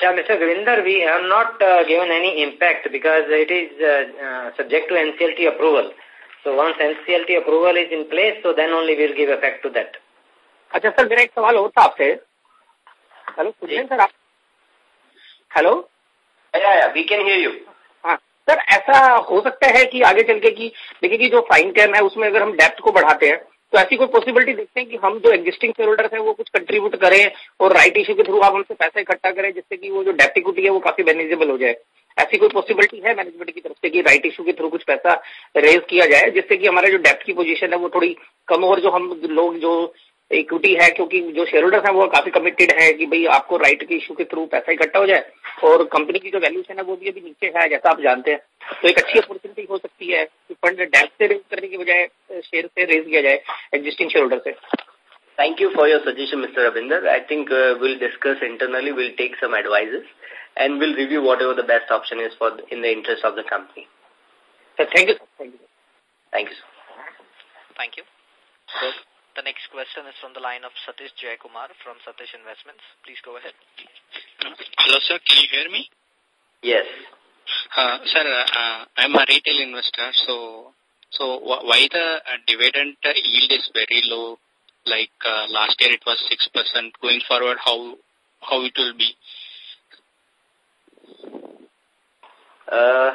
Yeah, Mr. Gravinder, we have not uh, given any impact because it is uh, uh, subject to NCLT approval. So once NCLT approval is in place, so then only we'll give effect to that. अच्छा sir मेरा एक सवाल और था आपसे hello सुनिए sir आप hello We can hear you हाँ सर, ऐसा हो सकता है कि आगे चल के कि, देखिए कि जो फाइन कैम है, उसमें अगर हम डेप्थ को बढ़ाते हैं तो ऐसी कोई पॉसिबिलिटी देखते हैं कि हम जो एग्जिस्टिंग शेयर होल्डर्स है, वो कुछ कंट्रीब्यूट करें और राइट इश्यू के थ्रू आप हमसे पैसा इकट्ठा करें जिससे कि वो जो डेप्ट इक्विटी है, वो काफ़ी मैनेजेबल हो जाए। ऐसी कोई पॉसिबिलिटी है मैनेजमेंट की तरफ़ से कि राइट इशू के थ्रू कुछ पैसा रेज किया जाए, जिससे कि हमारा जो डेप्ट की पोजीशन है, वो थोड़ी कम और जो हम लोग, जो इक्विटी है क्योंकि जो शेयर होल्डर्स है वो काफ़ी कमिटेड है कि भाई आपको राइट के इशू के थ्रू पैसा इकट्ठा हो जाए और कंपनी की जो वैल्यूशन है वो भी अभी नीचे है जैसा आप जानते हैं। तो एक अच्छी अपॉर्चुनिटी हो सकती है कि फंड डेट से रेज करने की बजाय शेयर से रेज किया जाए एग्जिस्टिंग शेयर होल्डर से। Thank you for your suggestion mister Ravinder I think will discuss internally will take some advices and will review whatever the best option is for in the interest of the company sir thank you sir thank you sir thank you sir thank you The next question is from the line of Satish Jayakumar from Satish Investments. Please go ahead. Hello, sir. Can you hear me? Yes. Uh, sir, uh, I'm a retail investor, so so why the uh, dividend yield is very low? Like uh, last year it was 6%. Going forward, how how it will be? Uh,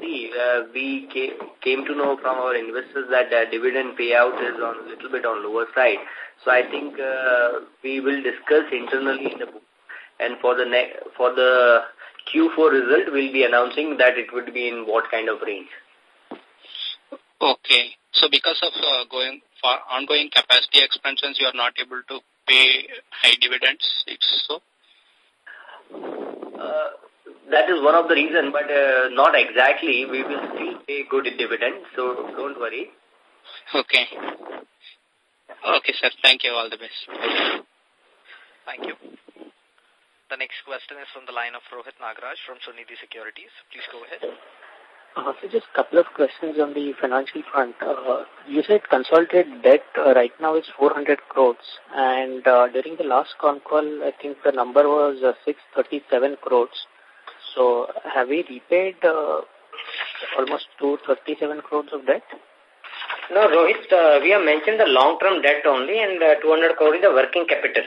see, uh, we came, came to know from our investors that uh, dividend payout is on a little bit on lower side. So I think uh, we will discuss internally in the book. And for the for the Q4 result, we'll be announcing that it would be in what kind of range. Okay. So because of uh, going for ongoing capacity expansions, you are not able to pay high dividends, it's so? Uh, that is one of the reasons, but uh, not exactly. We will still pay good dividend, so don't worry. Okay. Okay, sir. Thank you. All the best. Thank you. The next question is from the line of Rohit Nagraj from Sunidhi Securities. Please go ahead. Uh, so just a couple of questions on the financial front. Uh, you said consolidated debt uh, right now is 400 crores and uh, during the last con call, I think the number was uh, 637 crores. So have we repaid uh, almost 237 crores of debt? No, Rohit, uh, we have mentioned the long-term debt only and uh, 200 crore is the working capital.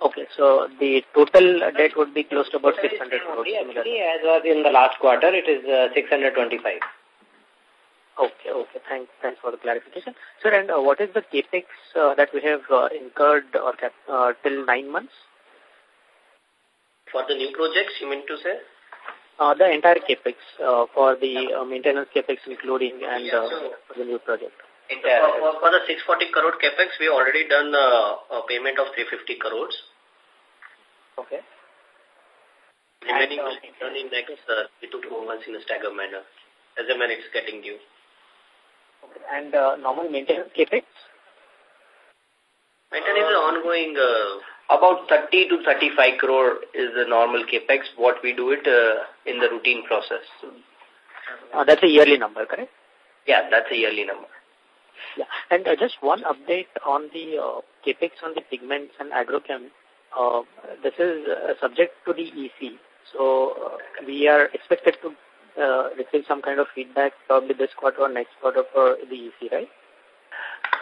Okay, so the total debt would be close to about 600 crores. Actually, as was in the last quarter, it is uh, 625. Okay, okay. Thanks, thanks for the clarification. Sir, and uh, what is the capex uh, that we have uh, incurred or cap uh, till nine months? For the new projects, you mean to say? uh, the entire capex uh, for the uh, maintenance capex including and uh, for the new project. Entire. For, for, the 640 crore capex, we have already done uh, a payment of 350 crores. Okay. Remaining will be done in next uh, three to four months in a staggered manner, as and when it's getting due. Okay. And uh, normal maintenance capex? Maintenance is ongoing. About 30 to 35 crore is the normal capex. What we do it uh, in the routine process. Uh, that's a yearly number, correct? Yeah, that's a yearly number. Yeah, and uh, just one update on the uh, capex on the pigments and agrochem. Uh, this is uh, subject to the EC. So uh, we are expected to uh, receive some kind of feedback probably this quarter or next quarter for the EC, right?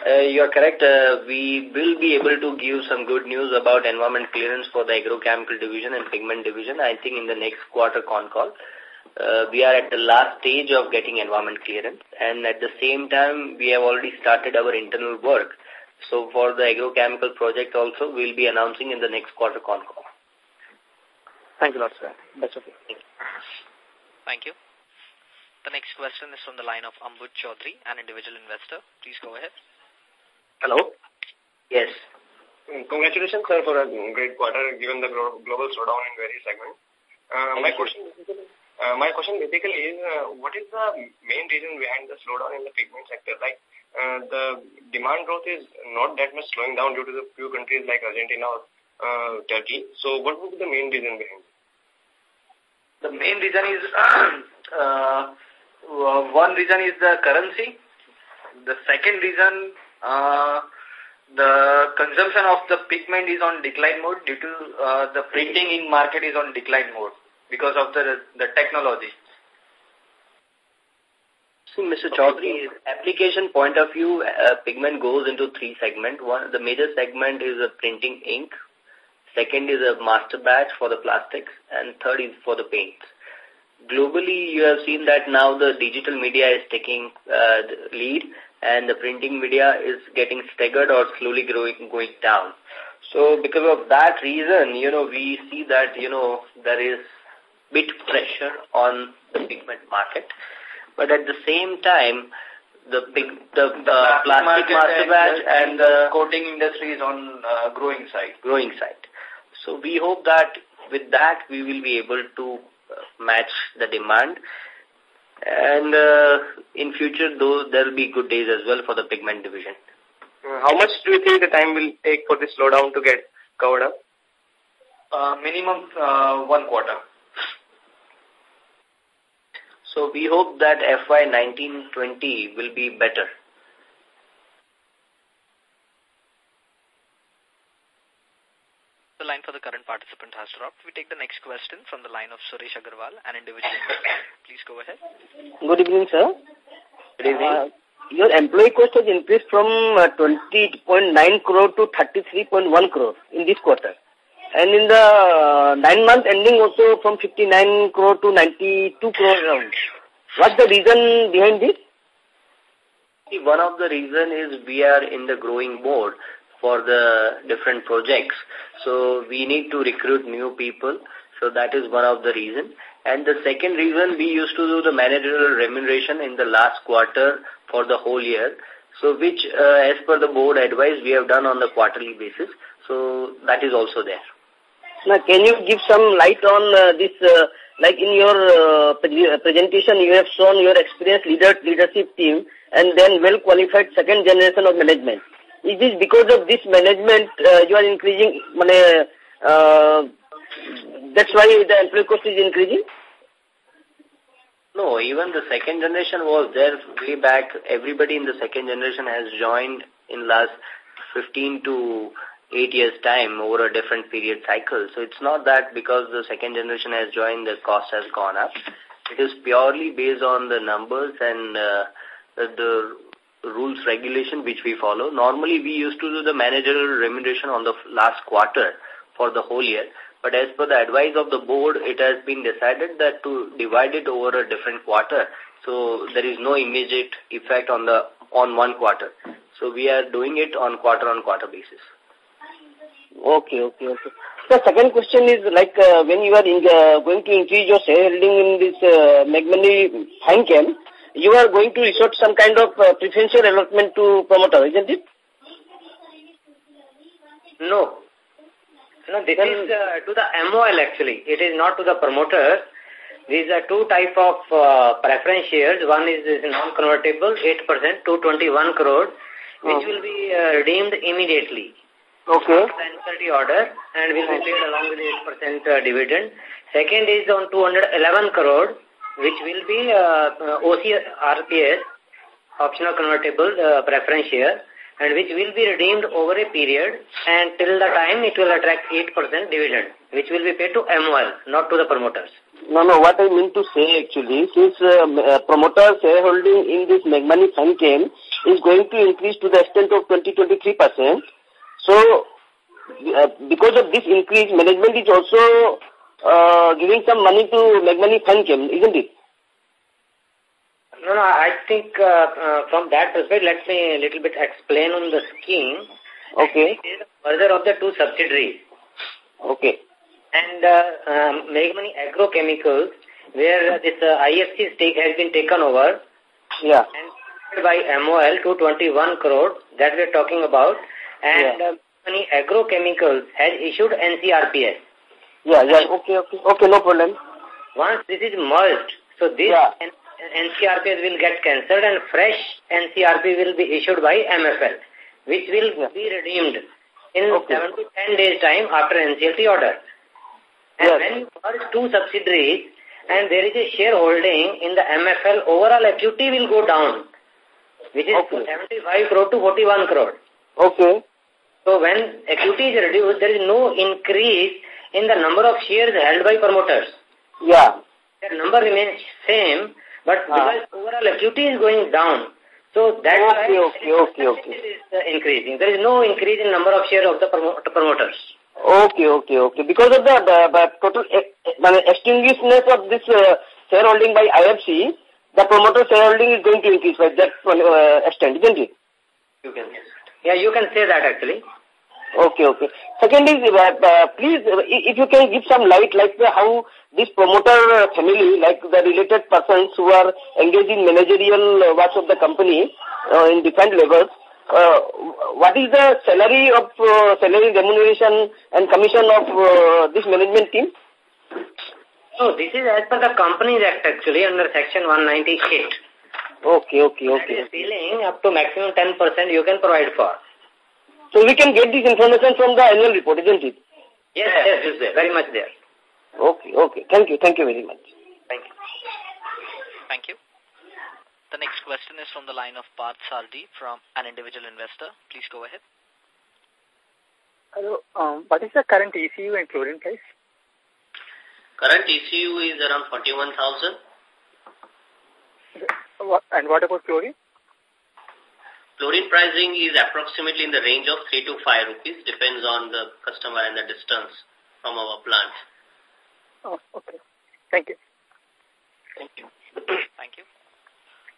Uh, you are correct. Uh, we will be able to give some good news about environment clearance for the agrochemical division and pigment division, I think in the next quarter con call. Uh, we are at the last stage of getting environment clearance and at the same time we have already started our internal work. So for the agrochemical project also we'll be announcing in the next quarter con call. Thank you a lot, sir. That's okay. Thank you. The next question is from the line of Ambud Chaudhary, an individual investor. Please go ahead. Hello? Yes. Mm, congratulations, sir, for a great quarter given the global slowdown in various segments. Uh, my question uh, my question basically is, uh, what is the main reason behind the slowdown in the pigment sector? Like, uh, the demand growth is not that much slowing down due to the few countries like Argentina or uh, Turkey. So what would be the main reason behind it? The main reason is, uh, one reason is the currency. The second reason, uh, the consumption of the pigment is on decline mode due to uh, the printing in market is on decline mode because of the, the technology. See, Mr. Chaudhary, application point of view, uh, pigment goes into three segments. One, the major segment is a printing ink, Second is a master batch for the plastics. And third is for the paints. Globally, you have seen that now the digital media is taking uh, the lead and the printing media is getting staggered or slowly growing, going down. So because of that reason, you know, we see that, you know, there is bit pressure on the pigment market. But at the same time, the big the, the uh, plastic master batch and the coating industry is on uh, growing side. Growing side. So we hope that with that we will be able to uh, match the demand. And uh, in future, though, there will be good days as well for the pigment division. Uh, how much do you think the time will take for this slowdown to get covered up? Uh, minimum uh, one quarter. So we hope that FY 1920 will be better. The line for the current participant has dropped. We take the next question from the line of Suresh Agarwal, an individual investor. Please go ahead. Good evening, sir. Good evening. Uh, your employee cost has increased from uh, 20.9 crore to 33.1 crore in this quarter. And in the uh, nine month ending also from 59 crore to 92 crore around. What's the reason behind this? One of the reason is we are in the growing mode for the different projects. So we need to recruit new people. So that is one of the reason. And the second reason, we used to do the managerial remuneration in the last quarter for the whole year. So which, uh, as per the board advice, we have done on the quarterly basis. So that is also there. Now, can you give some light on uh, this, uh, like in your uh, presentation, you have shown your experienced leader, leadership team and then well-qualified second generation of management. Is this because of this management uh, you are increasing, uh, that's why the employee cost is increasing? No, even the second generation was there way back. Everybody in the second generation has joined in last 15 to 8 years time over a different period cycle. So it's not that because the second generation has joined, the cost has gone up. It is purely based on the numbers and uh, the rules regulation which we follow. Normally we used to do the managerial remuneration on the last quarter for the whole year. But as per the advice of the board, it has been decided that to divide it over a different quarter. So there is no immediate effect on the on one quarter. So we are doing it on quarter on quarter basis. Okay, okay, okay. The second question is like uh, when you are in, uh, going to increase your shareholding in this uh, Finechem, you are going to resort some kind of uh, preferential allotment to promoter, isn't it? No. No, this is uh, to the MOL actually. It is not to the promoters. These are two type of uh, preference shares. One is, non-convertible, 8%, 221 crore, which will be uh, redeemed immediately. Okay. NCLT order and will be paid along with 8% uh, dividend. Second is on 211 crore, which will be uh, OCRPS, optional convertible uh, preference share, and which will be redeemed over a period and till the time it will attract 8% dividend, which will be paid to MOL, not to the promoters. No, no, what I mean to say actually, since uh, uh, promoter shareholding in this Meghmani Finechem is going to increase to the extent of 20-23%, so uh, because of this increase, management is also uh, giving some money to Meghmani Finechem, isn't it? No, no, I think uh, uh, from that perspective, let me a little bit explain on the scheme. Okay. Further of the two subsidiaries. Okay. And uh, um, Meghmani Agrochemicals, where this uh, IFC stake has been taken over. Yeah. And by MOL 221 crore that we are talking about. And Yeah. uh, Agrochemicals has issued NCRPS. Yeah, yeah, okay, okay, okay, no problem. Once this is merged, so this Yeah. NCRPS will get cancelled and fresh NCRP will be issued by MFL, which will be redeemed in 7 to 10 days time after NCLT order. And when you merge two subsidiaries and there is a shareholding in the MFL, overall equity will go down, which is 75 crore to 41 crore. Okay. So when equity is reduced, there is no increase in the number of shares held by promoters. Yeah. Their number remains same, but because overall equity is going down, so that's why Okay, okay, okay, okay. it is uh, increasing. There is no increase in number of shares of the promo promoters. Okay, okay, okay. Because of the, the, the total e- e- the extinguishedness of this uh, shareholding by IFC, the promoter shareholding is going to increase by that uh, extent, isn't it? You can, yeah, you can say that actually. Okay, okay. Second is, uh, uh, please, uh, if you can give some light, like the, how this promoter uh, family, like the related persons who are engaged in managerial uh, works of the company uh, in different levels, uh, what is the salary of uh, salary remuneration and commission of uh, this management team? So this is as per the Companies Act actually under section 198. Okay, okay, okay. That is ceiling up to maximum 10% you can provide for. So we can get this information from the annual report, isn't it? Yes, yes, it's there, very much there. Okay, okay. Thank you, thank you very much. Thank you. Thank you. The next question is from the line of Parth Sardi from an individual investor. Please go ahead. Hello, um, what is the current ECU and chlorine price? Current ECU is around 41,000. What, and what about chlorine? Chlorine pricing is approximately in the range of 3 to 5 rupees, depends on the customer and the distance from our plant. Oh, okay. Thank you. Thank you. Thank you.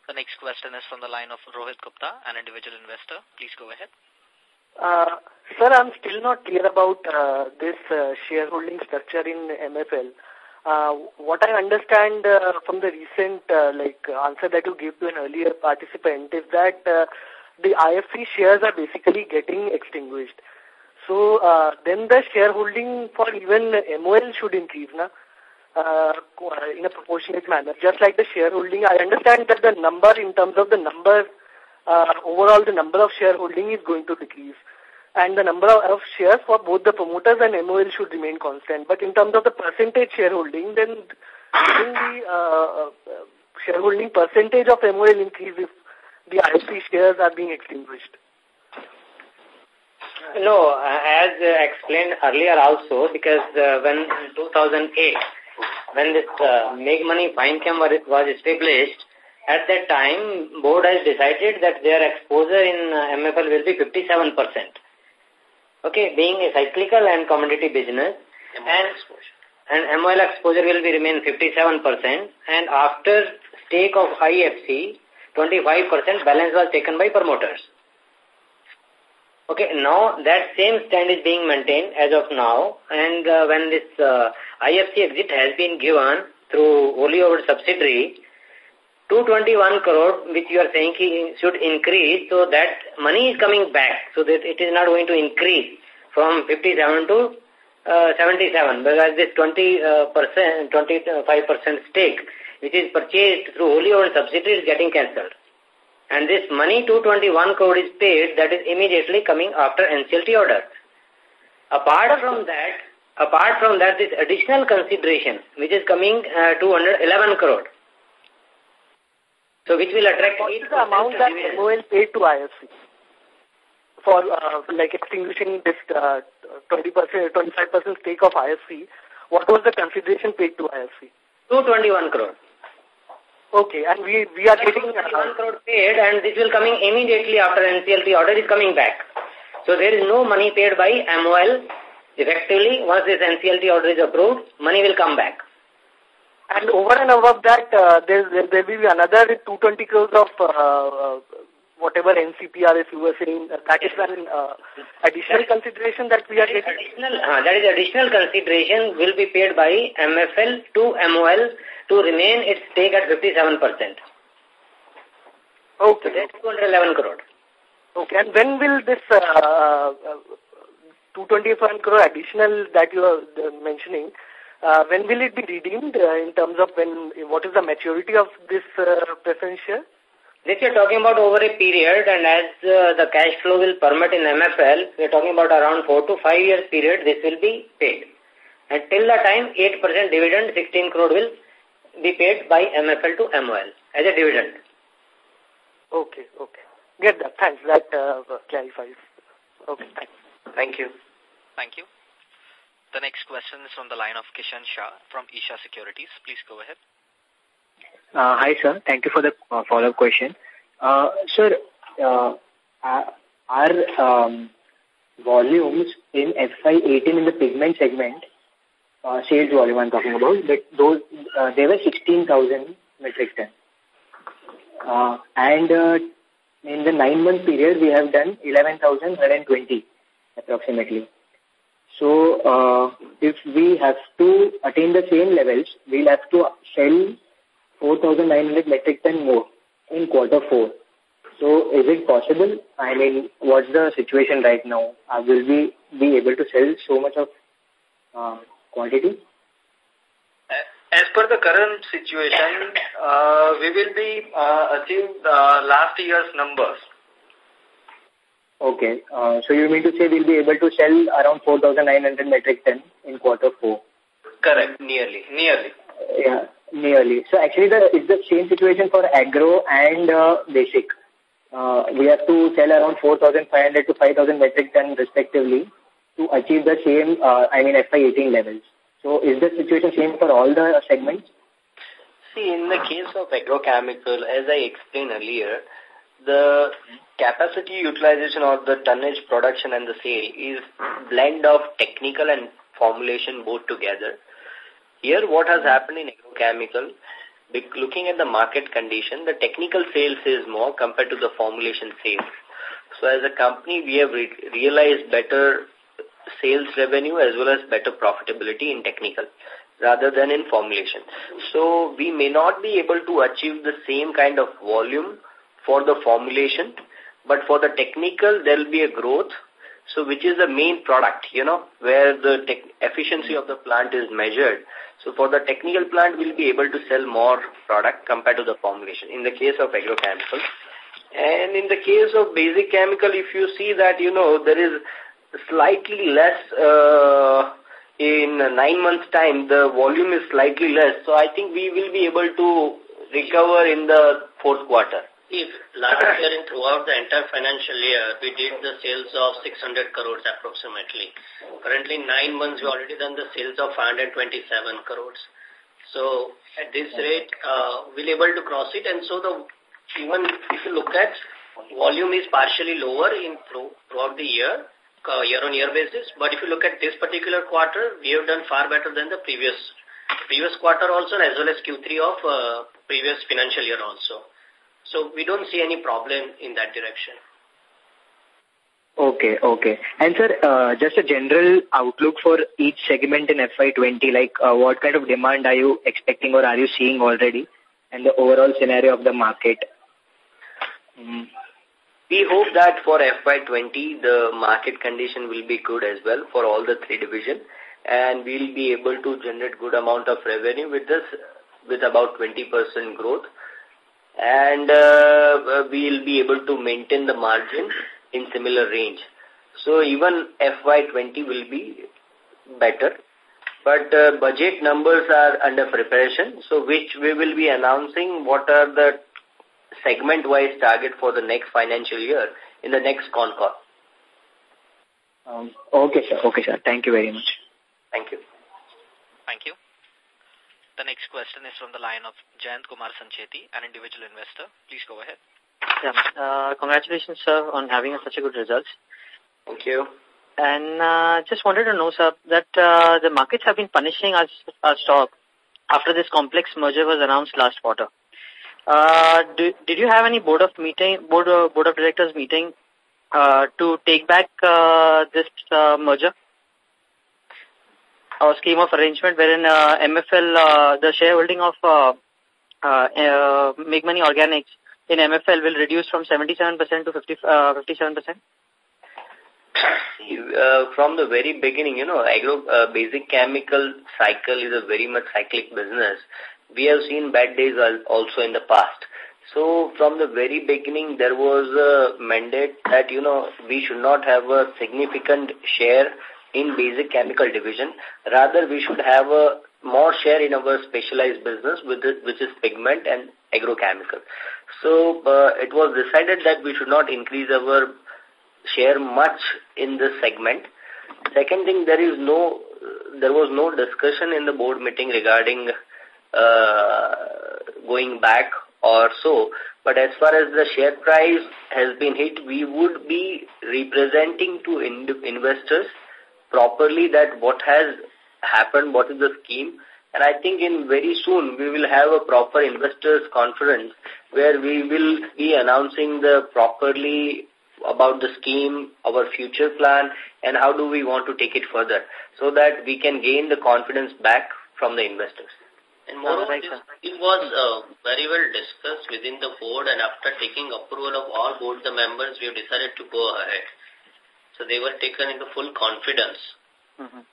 The next question is from the line of Rohit Gupta, an individual investor. Please go ahead. Uh, sir, I'm still not clear about uh, this uh, shareholding structure in MFL. Uh, what I understand uh, from the recent uh, like answer that you gave to an earlier participant is that uh, the IFC shares are basically getting extinguished. So uh, then the shareholding for even MOL should increase, na? Uh, in a proportionate manner. Just like the shareholding, I understand that the number in terms of the number, uh, overall the number of shareholding is going to decrease. And the number of, shares for both the promoters and MOL should remain constant. But in terms of the percentage shareholding, then the uh, uh, shareholding percentage of MOL increase if the IFC shares are being extinguished? No, uh, as uh, explained earlier also, because uh, when in 2008, when this uh, Meghmani Fine Chem was was established, at that time, board has decided that their exposure in uh, MFL will be 57%. Okay, being a cyclical and commodity business, and, and MOL exposure will be remain 57%, and after stake of IFC, 25% balance was taken by promoters. Okay, now that same stand is being maintained as of now, and uh, when this uh, IFC exit has been given through wholly owned subsidiary, 221 crore, which you are saying should increase, so that money is coming back, so that it is not going to increase from 57 to uh, 77, because this 20 uh, percent, 25 percent stake, which is purchased through wholly owned subsidiary, is getting cancelled. And this money, 221 crore is paid, that is immediately coming after NCLT order. Apart from that, apart from that, this additional consideration, which is coming uh, 211 crore. So which will attract what is the amount that MOL paid to IFC for uh, like extinguishing this uh, 20%, 25% stake of IFC? What was the consideration paid to IFC? 221 crore. Okay, and we we are getting uh, 1 crore paid and this will coming immediately after NCLT order is coming back. So there is no money paid by MOL effectively. Once this NCLT order is approved, money will come back. And over and above that, uh, there, there will be another 220 crores of uh, uh whatever NCPR if you were saying, uh, that is an uh, additional consideration that we are getting? Additional, uh, that is additional consideration will be paid by MFL to MOL to remain its stake at 57%. Okay. So that's 211 crore. Okay, and when will this uh, uh, 225 crore additional that you are uh, mentioning, uh, when will it be redeemed uh, in terms of when, what is the maturity of this uh, preference share? This you're talking about over a period and as uh, the cash flow will permit in MFL, we're talking about around 4 to 5 years period, this will be paid. And till the time 8% dividend, 16 crore will be paid by MFL to MOL as a dividend. Okay, okay. Get that. Thanks. That uh, clarifies. Okay, thanks. Thank you. Thank you. The next question is from the line of Kishan Shah from Isha Securities. Please go ahead. Uh, hi, sir. Thank you for the uh, follow-up question. Uh, sir, uh, our um, volumes in FY18 in the pigment segment, uh, sales volume I'm talking about, that those uh, they were 16,000 metric ton. Uh, and uh, in the nine-month period, we have done 11,120 approximately. So, uh, if we have to attain the same levels, we'll have to sell 4,900 metric ton more in quarter four. So is it possible? I mean, what's the situation right now? Uh, will we be able to sell so much of uh, quantity? As per the current situation, uh, we will be uh, achieving uh, last year's numbers. Okay. Uh, so you mean to say we'll be able to sell around 4,900 metric ton in quarter four? Correct. Nearly. Nearly. Yeah. Nearly. So actually, the it's the same situation for agro and uh, basic. Uh, we have to sell around 4,500 to 5,000 metric ton respectively to achieve the same, uh, I mean, FY18 levels. So is the situation same for all the segments? See, in the case of agrochemical, as I explained earlier, the capacity utilization or the tonnage production and the sale is blend of technical and formulation both together. Here, what has happened in agrochemical, looking at the market condition, the technical sales is more compared to the formulation sales. So as a company, we have re realized better sales revenue as well as better profitability in technical rather than in formulation. So we may not be able to achieve the same kind of volume for the formulation, but for the technical, there will be a growth so which is the main product, you know, where the efficiency of the plant is measured. So for the technical plant, we'll be able to sell more product compared to the formulation in the case of agrochemicals. And in the case of basic chemical, if you see that, you know, there is slightly less uh, in nine months' time, the volume is slightly less. So I think we will be able to recover in the fourth quarter. If last year and throughout the entire financial year, we did the sales of 600 crores approximately. Currently, nine months, we already done the sales of 527 crores. So, at this rate, uh, we'll able to cross it. And so, the even if you look at volume is partially lower in throughout the year, uh, year-on-year basis. But if you look at this particular quarter, we have done far better than the previous previous quarter also, as well as Q3 of uh, previous financial year also. So we don't see any problem in that direction. Okay, okay. And sir, uh, just a general outlook for each segment in FY20, like uh, what kind of demand are you expecting or are you seeing already and the overall scenario of the market? Mm. We hope that for FY20, the market condition will be good as well for all the three divisions and we'll be able to generate good amount of revenue with this, with about 20% growth. And uh, we'll be able to maintain the margin in similar range. So even FY20 will be better. But uh, budget numbers are under preparation, so which we will be announcing what are the segment-wise target for the next financial year in the next con call. Um, okay, sir. Okay, sir. Thank you very much. Thank you. Thank you. The next question is from the line of Jayant Kumar Sancheti, an individual investor. Please go ahead. Yeah. Uh, congratulations, sir, on having such a good results. Thank you. And uh, just wanted to know, sir, that uh, the markets have been punishing our, our stock after this complex merger was announced last quarter. Uh, do, did you have any board of meeting, board, uh, board of directors meeting uh, to take back uh, this uh, merger? Or scheme of arrangement wherein uh, MFL, uh, the shareholding of uh, uh, uh, Meghmani Organics in MFL will reduce from 77% to 50, uh, 57%? Uh, from the very beginning, you know, agro uh, basic chemical cycle is a very much cyclic business. We have seen bad days also in the past. So from the very beginning, there was a mandate that, you know, we should not have a significant share in basic chemical division. Rather, we should have a more share in our specialized business, with it, which is pigment and agrochemical. So uh, it was decided that we should not increase our share much in this segment. Second thing, there is no, there was no discussion in the board meeting regarding uh, going back or so. But as far as the share price has been hit, we would be representing to investors properly that what has happened, what is the scheme. And I think in very soon we will have a proper investors conference where we will be announcing the properly about the scheme, our future plan, and how do we want to take it further so that we can gain the confidence back from the investors. And moreover, this was uh, very well discussed within the board and after taking approval of all board the members, we have decided to go ahead. So they were taken into full confidence. Mm -hmm.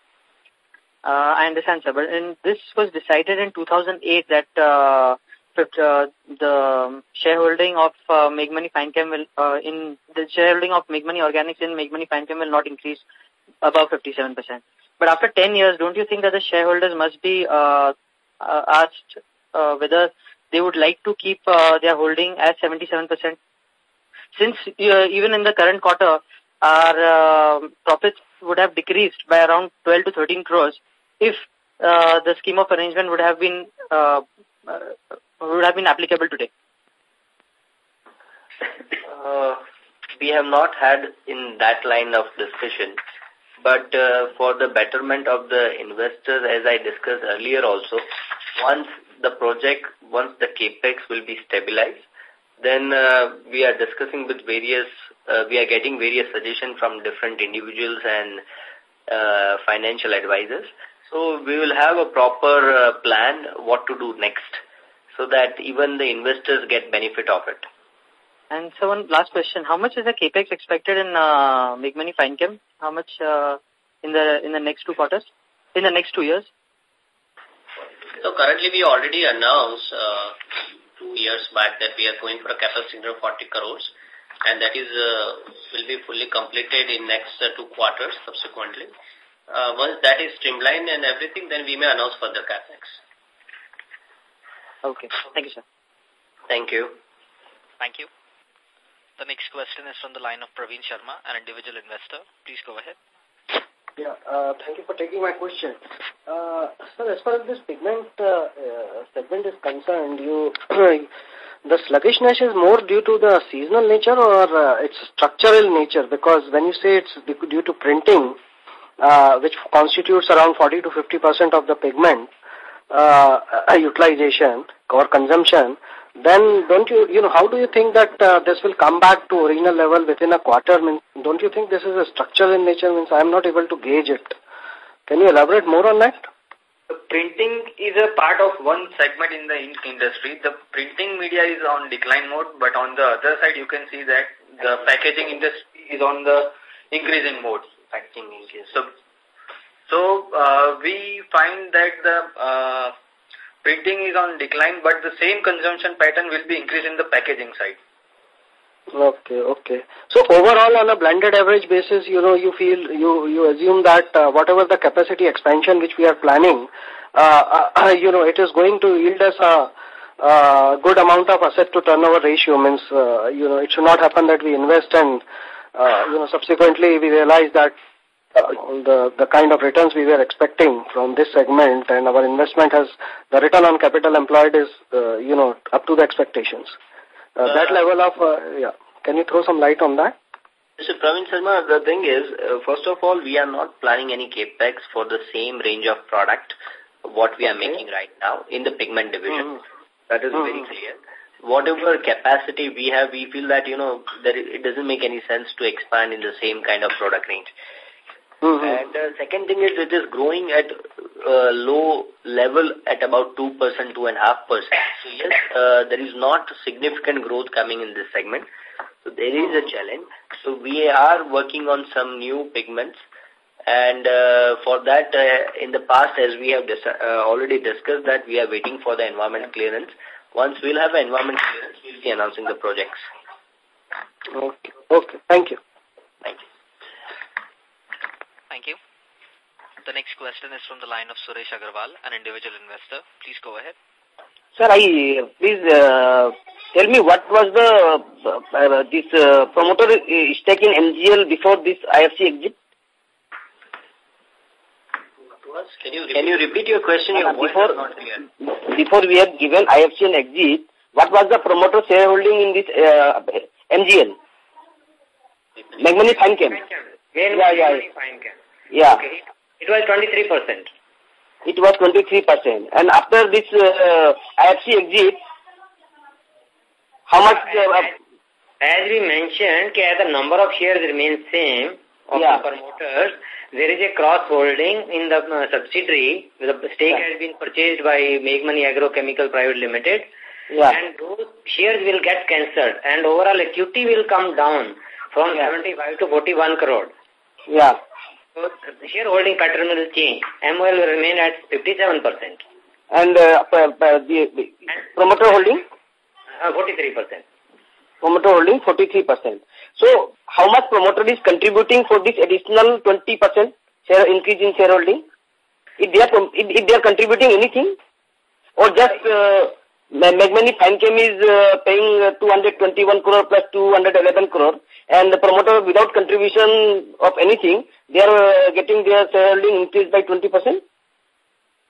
uh, I understand, sir. But in, this was decided in 2008 that uh, uh, the shareholding of uh, Meghmani Fine Chem will, uh, in the shareholding of Meghmani Organics in Meghmani Fine Chem will not increase above 57%. But after 10 years, don't you think that the shareholders must be uh, uh, asked uh, whether they would like to keep uh, their holding as 77%? Since uh, even in the current quarter, our uh, profits would have decreased by around 12 to 13 crores if uh, the scheme of arrangement would have been uh, uh, would have been applicable today. Uh, we have not had in that line of discussion, but uh, for the betterment of the investors, as I discussed earlier also, once the project, once the capex will be stabilized, then we are discussing with various, uh, we are getting various suggestions from different individuals and uh, financial advisors. So we will have a proper uh, plan what to do next so that even the investors get benefit of it. And so one last question, how much is the capex expected in uh, Meghmani Fine Chem? How much uh, in the in the next two quarters, in the next two years? So currently we already announced uh, two years back that we are going for a capex of 40 crores and that is uh, will be fully completed in next uh, two quarters subsequently. Uh, once that is streamlined and everything, then we may announce further capex. Okay. Thank you, sir. Thank you. Thank you. The next question is from the line of Praveen Sharma, an individual investor. Please go ahead. Yeah, uh, thank you for taking my question. Uh, sir, as far as this pigment uh, uh, segment is concerned, you the sluggishness is more due to the seasonal nature or uh, its structural nature? Because when you say it's due to printing, uh, which constitutes around 40 to 50 percent of the pigment uh, utilization or consumption, then don't you, you know, how do you think that this will come back to original level within a quarter? Mean, don't you think this is a structural in nature? Means I am not able to gauge it. Can you elaborate more on that? Printing is a part of one segment in the ink industry. The printing media is on decline mode, but on the other side, you can see that the packaging industry is on the increasing mode. Packaging So, so uh, we find that the uh, printing is on decline, but the same consumption pattern will be increased in the packaging side. Okay, okay. So overall, on a blended average basis, you know, you feel, you, you assume that uh, whatever the capacity expansion which we are planning, uh, uh, you know, it is going to yield us a, a good amount of asset to turnover ratio. Means, uh, you know, it should not happen that we invest and, uh, you know, subsequently we realize that uh, the, the kind of returns we were expecting from this segment and our investment has, the return on capital employed is, uh, you know, up to the expectations. Uh, that level of, uh, yeah. Can you throw some light on that? Mr. Praveen Sharma, the thing is, uh, first of all, we are not planning any capex for the same range of product what we are making right now in the pigment division. Mm -hmm. That is mm -hmm. very clear. Whatever capacity we have, we feel that, you know, that it doesn't make any sense to expand in the same kind of product range. Mm -hmm. And the uh, second thing is it is growing at uh, low level at about 2%, 2.5%. So yes, uh, there is not significant growth coming in this segment. So there is a challenge. So we are working on some new pigments. And uh, for that, uh, in the past, as we have dis uh, already discussed that we are waiting for the environment clearance. Once we'll have an environment clearance, we'll be announcing the projects. Okay. Okay. Thank you. Thank you. The next question is from the line of Suresh Agarwal, an individual investor. Please go ahead. Sir, I please uh, tell me what was the uh, uh, this uh, promoter stake in MGL before this IFC exit? Can you can you repeat your question? Your before, Before we have given IFC an exit, what was the promoter shareholding in this uh, MGL? Meghmani Finechem. Yeah, yeah. Yeah. Okay. It was 23%. It was 23%. And after this uh, IFC exit, how much... Uh, as we mentioned, as the number of shares remains same of yeah. the promoters, there is a cross-holding in the uh, subsidiary. The stake yeah. has been purchased by Meghmani Agrochemical Private Limited. Yeah. And those shares will get cancelled. And overall equity will come down from Yeah. 75 to 41 crore. Yeah. So the shareholding pattern will change. MOL will remain at 57%. And uh, the, the promoter holding? Uh, 43%. Promoter holding 43%. So, how much promoter is contributing for this additional 20% share increase in shareholding? If they are, if, if they are contributing anything? Or just uh, Meghmani Finechem is uh, paying uh, 221 crore plus 211 crore and the promoter without contribution of anything, they are uh, getting their shareholding increased by 20%?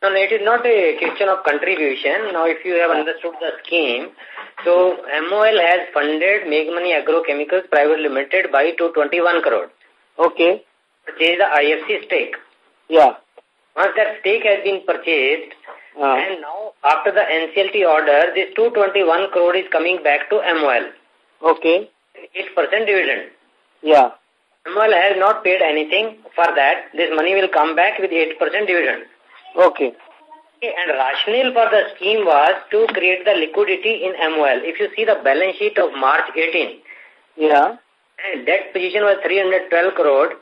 No, it is not a question of contribution. Now, if you have understood the scheme, so MOL has funded Meghmani Agrochemicals Private Limited by 221 crore. Okay. Purchase the IFC stake. Yeah. Once that stake has been purchased, Uh, and now after the NCLT order, this 221 crore is coming back to MOL. okay. 8% dividend. Yeah. MOL has not paid anything for that. This money will come back with 8% dividend. Okay. Okay, And rationale for the scheme was to create the liquidity in MOL. If you see the balance sheet of March 18, Yeah. and debt position was 312 crore,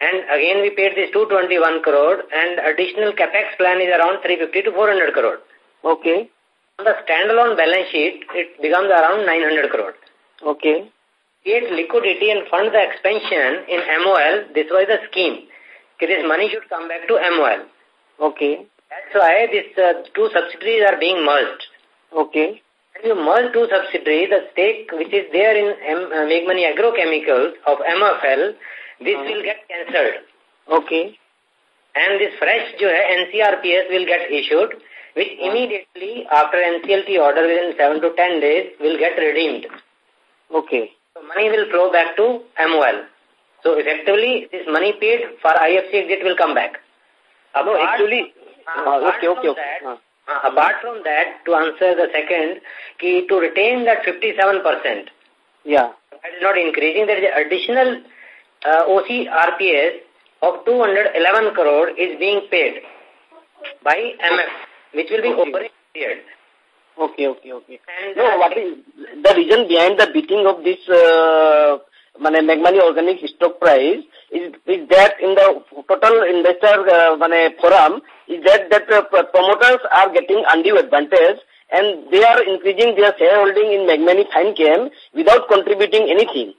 and again we paid this 221 crore, and additional capex plan is around 350 to 400 crore. Okay. On the standalone balance sheet, it becomes around 900 crore. Okay. Create liquidity and fund the expansion in MOL. This was the scheme. Okay, This money should come back to MOL. Okay. That's why these uh, two subsidiaries are being merged. Okay. When you merge two subsidiaries, the stake which is there in M uh, Meghmani Agrochemicals of MFL, this will get cancelled. Okay. And this fresh jo hai, NCRPS will get issued, which immediately after NCLT order within 7 to 10 days will get redeemed. Okay. So money will flow back to MOL. So effectively, this money paid for IFC exit will come back. No, Apart- actually, uh, uh, apart okay, okay, from okay. that, Uh, Uh, apart from that, to answer the second, key to retain that 57%. Yeah. That is not increasing. There is additional uh, OC RPS of 211 crore is being paid by MF, which will be okay. over period. Okay, okay, okay. And no, what is the reason behind the beating of this uh, Meghmani organic stock price is, is that in the total investor uh, forum is that that uh, promoters are getting undue advantage and they are increasing their shareholding in Meghmani Finechem without contributing anything.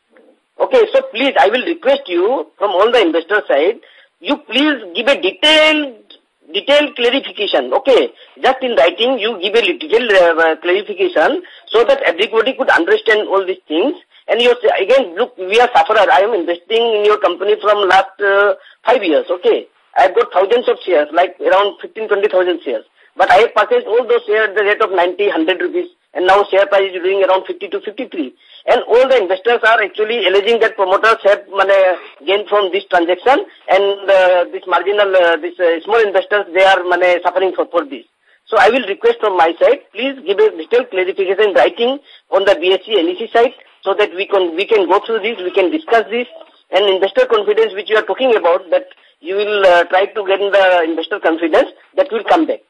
Okay, so please, I will request you from all the investor side, you please give a detailed detailed clarification. Okay, just in writing, you give a detailed uh, clarification so that everybody could understand all these things and you again, look, we are sufferer. I am investing in your company from last uh, five years, okay? I've got thousands of shares, like around 15, 20,000 shares. But I have purchased all those shares at the rate of 90, 100 rupees. And now share price is doing around 50 to 53. And all the investors are actually alleging that promoters have money gained from this transaction and uh, this marginal, uh, this uh, small investors, they are money suffering for, for this. So I will request from my side, please give a detailed clarification writing on the BSE NSE side so that we can we can go through this, we can discuss this, and investor confidence which you are talking about that you will uh, try to get the investor confidence that will come back.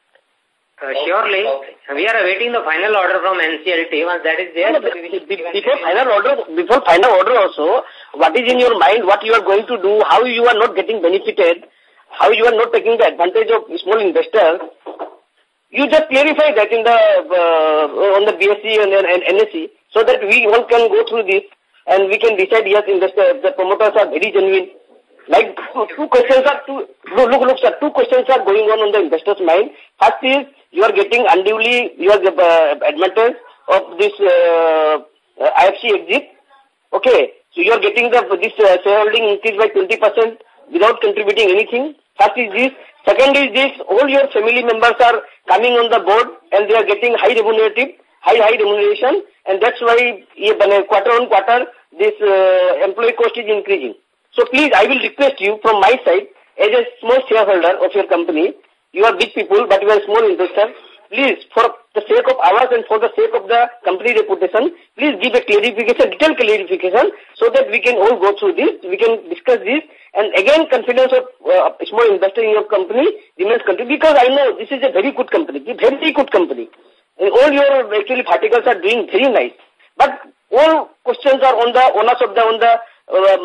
Uh, surely, we are awaiting the final order from NCLT. Once that is there, no, before final order, before final order also, what is in your mind? What you are going to do? How you are not getting benefited? How you are not taking the advantage of small investors? You just clarify that in the uh, on the BSE and, and NSE so that we all can go through this and we can decide, yes, investor, the promoters are very genuine. Like two questions are, two, look, look, sir, two questions are going on on the investor's mind. First is, you are getting unduly, you are uh, advantage of this uh, uh IFC exit. Okay, so you are getting the this uh, shareholding increase by 20% without contributing anything. First is this. Second is this, all your family members are coming on the board and they are getting high remunerative high, high remuneration, and that's why quarter on quarter this uh, employee cost is increasing. So please, I will request you from my side, as a small shareholder of your company, you are big people, but you are small investor, please, for the sake of ours and for the sake of the company reputation, please give a clarification, detailed clarification, so that we can all go through this, we can discuss this, and again, confidence of uh, small investor in your company remains continued, because I know this is a very good company, very good company And all your actually particles are doing very nice. But all questions are on the onus of the on the uh,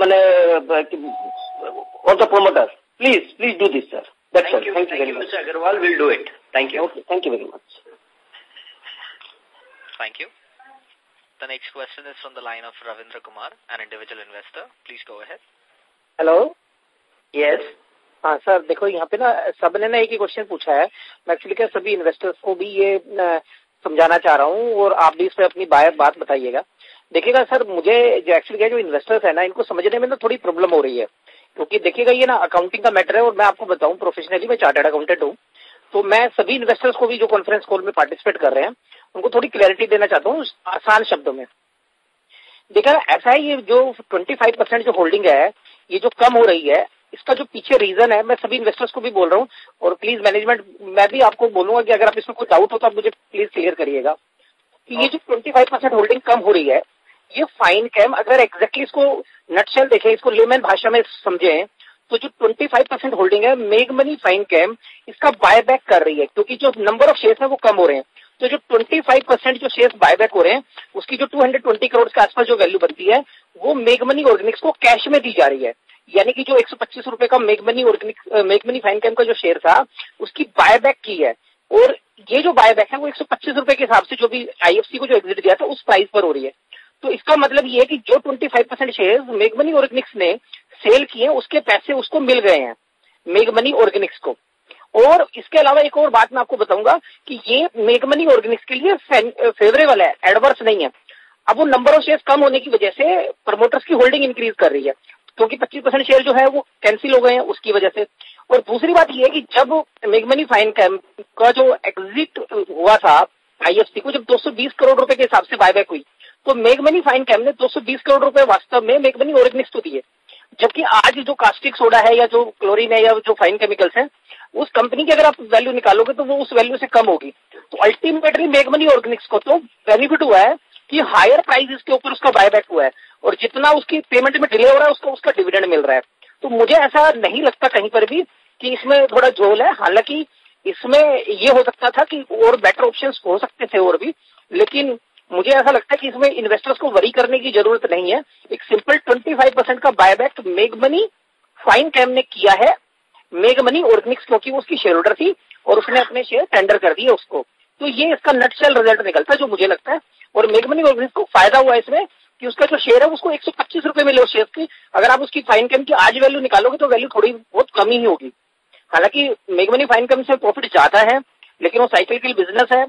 on the promoters. Please, please do this, sir. That's thank all. You, thank, thank you you. Mr. Agarwal. We'll do it. Thank you. Okay, thank you very much. Thank you. The next question is from the line of Ravindra Kumar, an individual investor. Please go ahead. Hello. Yes. हाँ sir देखो यहाँ पे ना सबने ना एक ही question पूछा है मैं एक्चुअली क्या सभी इन्वेस्टर्स को भी ये समझाना चाह रहा हूँ और आप भी इस पर अपनी बात बताइएगा देखिएगा सर मुझे जो एक्चुअली क्या जो इन्वेस्टर्स है ना इनको समझने में ना थोड़ी प्रॉब्लम हो रही है क्योंकि देखिएगा ये ना अकाउंटिंग का मैटर है और मैं आपको बताऊँ प्रोफेशनली मैं चार्टर्ड अकाउंटेंट हूँ। तो मैं सभी इन्वेस्टर्स को भी जो कॉन्फ्रेंस कॉल में पार्टिसिपेट कर रहे हैं उनको थोड़ी क्लैरिटी देना चाहता हूँ आसान शब्दों में। देखा ऐसा है ये जो 25 परसेंट जो होल्डिंग है ये जो कम हो रही है इसका जो पीछे रीजन है मैं सभी इन्वेस्टर्स को भी बोल रहा हूँ और प्लीज़ मैनेजमेंट मैं भी आपको बोलूँगा कि अगर आप इसमें कोई डाउट हो तो आप मुझे प्लीज़ क्लियर करिएगा। कि ये जो ट्वेंटी फाइव परसेंट होल्डिंग कम हो रही है ये फाइन कैम अगर एग्जैक्टली इसको नटशेल देखें, इसको लेमन भाषा में समझे तो जो 25 परसेंट होल्डिंग है मेग मनी फाइन कैम इसका बायबैक कर रही है, क्योंकि जो नंबर ऑफ़ शेयर है वो कम हो रहे हैं। तो जो 25 परसेंट जो शेयर बायबैक हो रहे हैं, उसकी जो 220 करोड़ के आसपास जो वैल्यू बनती है, वो मेगमनी ऑर्गेनिक्स को कैश में दी जा रही है। यानी कि जो एक सौ पच्चीस रुपए का मेगमनी ऑर्गेनिक मेगमनी फाइन कैम का जो शेयर था, उसकी बायबैक की है। और ये जो बायबैक है, वो एक सौ पच्चीस रुपए के हिसाब से जो भी आईएफसी को जो एग्जिट दिया था, उस प्राइस पर हो रही है। तो इसका मतलब ये है कि जो ट्वेंटी फाइव परसेंट शेयर मेघमनी ऑर्गेनिक्स ने सेल किए, उसके पैसे उसको मिल गए हैं मेघमनी ऑर्गेनिक्स को। और इसके अलावा एक और बात मैं आपको बताऊँगा कि ये मेघमनी ऑर्गेनिक्स के लिए फेवरेबल है एडवर्स नहीं है। अब वो नंबर ऑफ़ शेयर कम होने की वजह से प्रमोटर्स की होल्डिंग इंक्रीज कर रही है, क्योंकि 25 परसेंट शेयर जो है वो कैंसिल हो गए हैं उसकी वजह से। और दूसरी बात ये है कि जब मेघमनी फाइन का जो एग्जिट हुआ था आईएफसी को, जब 220 करोड़ रुपए के हिसाब से बायबैक हुई तो मेगमनी फाइन कैम ने 220 करोड़ रुपए वास्तव में मेघमनी ऑर्गेनिक्स को दिए। जबकि आज जो कास्टिक सोडा है या जो क्लोरीन है या जो फाइन केमिकल्स हैं, उस कंपनी की अगर आप वैल्यू निकालोगे तो वो उस वैल्यू से कम होगी। तो अल्टीमेटली मेघमनी ऑर्गेनिक्स को तो बेनिफिट हुआ है कि हायर प्राइस के ऊपर उसका बायबैक हुआ है और जितना उसकी पेमेंट में डिले हो रहा है, उसको उसका डिविडेंड मिल रहा है। तो मुझे ऐसा नहीं लगता कहीं पर भी कि इसमें थोड़ा झोल है। हालाँकि इसमें ये हो सकता था कि और बेटर ऑप्शन हो सकते थे और भी, लेकिन मुझे ऐसा लगता है कि इसमें इन्वेस्टर्स को वरी करने की ज़रूरत नहीं है। एक सिंपल 25 परसेंट का बायबैक मेग मनी फाइन कैम ने किया है। मेग मनी ऑर्गेनिक्स क्योंकि वो उसकी शेयर होल्डर थी और उसने अपने शेयर टेंडर कर दिए उसको। तो ये इसका नटशेल रिज़ल्ट निकलता है, जो मुझे लगता है। और मेग मनी ऑर्गेनिक्स को फ़ायदा हुआ इसमें कि उसका जो शेयर है, उसको एक सौ पच्चीस मिले उस शेयर की। अगर आप उसकी फाइन कैम की आज वैल्यू निकालोगे तो वैल्यू थोड़ी बहुत कम ही होगी। हालाँकि मेग मनी फाइन कैम से प्रॉफिट ज़्यादा है, लेकिन वो साइकिल बिज़नेस है।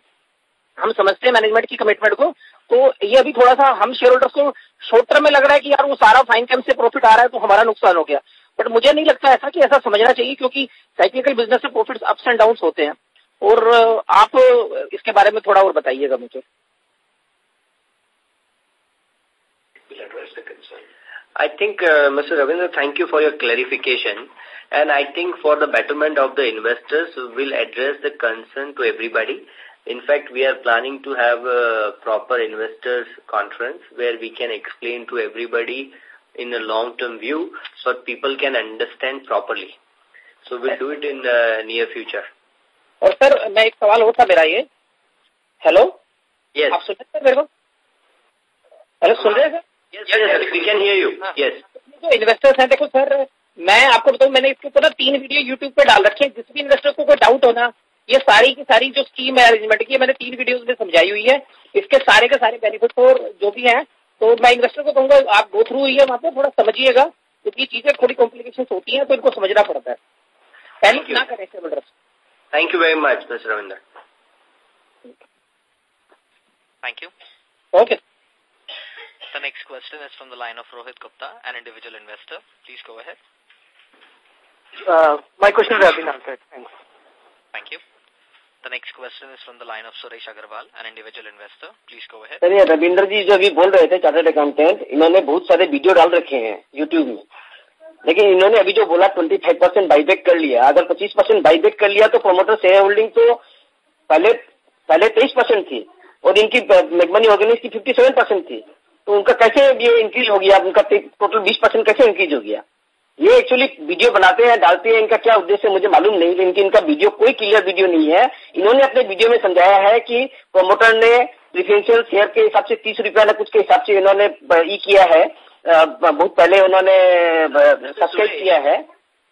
हम समझते हैं मैनेजमेंट की कमिटमेंट को तो ये अभी थोड़ा सा हम शेयर होल्डर्स को शॉर्ट टर्म में लग रहा है कि यार वो सारा फाइन कैम से प्रॉफिट आ रहा है तो हमारा नुकसान हो गया बट मुझे नहीं लगता ऐसा कि ऐसा समझना चाहिए क्योंकि साइक्लिकल बिज़नेस से प्रॉफिट अप्स एंड डाउन होते हैं और आप इसके बारे में थोड़ा और बताइएगा मुझे I think, uh, Mr. Ravindra, thank you for your clarification. And I think for the betterment of the investors, we'll address the concern to everybody. In fact, we are planning to have a proper investors conference where we can explain to everybody in a long-term view so people can understand properly. So we'll do it in the near future. और sir मैं एक सवाल और था मेरा ये hello yes. आप सुन रहे हैं मेरे को हेलो सुन रहे हैं yes, yes, yes, we can hear you. Yes. जो इन्वेस्टर्स हैं देखो सर मैं आपको बताऊं मैंने इसके ऊपर तीन वीडियो यूट्यूब पे डाल रखे हैं जिस भी इन्वेस्टर को कोई डाउट होना ये सारी की सारी जो स्कीम है अरेंजमेंट की मैंने तीन वीडियो में समझाई हुई है इसके सारे के सारे बेनिफिट और जो भी है तो मैं इन्वेस्टर को कहूँगा आप गो थ्रू हुई है वहाँ पर थोड़ा समझिएगा क्योंकि चीज़ें थोड़ी कॉम्प्लिकेशन होती है तो इनको समझना पड़ता है पहले क्या करें thank you very much mister Ravinder thank you okay The next question is from the line of Rohit Gupta, an individual investor. Please go ahead. Uh, my question has been answered. Thanks. Thank you. The next question is from the line of Suresh Agarwal, an individual investor. Please go ahead. Sir ये रविंद्र जी जो अभी बोल रहे थे chartered accountant इन्होंने बहुत सारे video डाल रखे हैं यूट्यूब में। लेकिन इन्होंने अभी जो बोला ट्वेंटी फाइव परसेंट बाईबैक कर लिया। अगर पच्चीस परसेंट बाईबैक कर लिया तो प्रोमोटर शेयर होल्डिंग तो पहले पहले तेईस परसेंट थी और इनकी मेगमनी ऑर्गेनिक्स की फिफ्टी सेवन परसेंट थी। तो उनका कैसे ये इंक्रीज हो गया? उनका टोटल बीस परसेंट कैसे इंक्रीज हो गया? ये एक्चुअली वीडियो बनाते हैं डालते हैं इनका क्या उद्देश्य मुझे मालूम नहीं लेकिन इनका वीडियो कोई क्लियर वीडियो नहीं है। इन्होंने अपने वीडियो में समझाया है कि प्रोमोटर ने प्रिफेंशियल शेयर के हिसाब से तीस रुपया ना कुछ के हिसाब से इन्होंने ई किया है। बहुत पहले उन्होंने सब्सक्राइब किया है।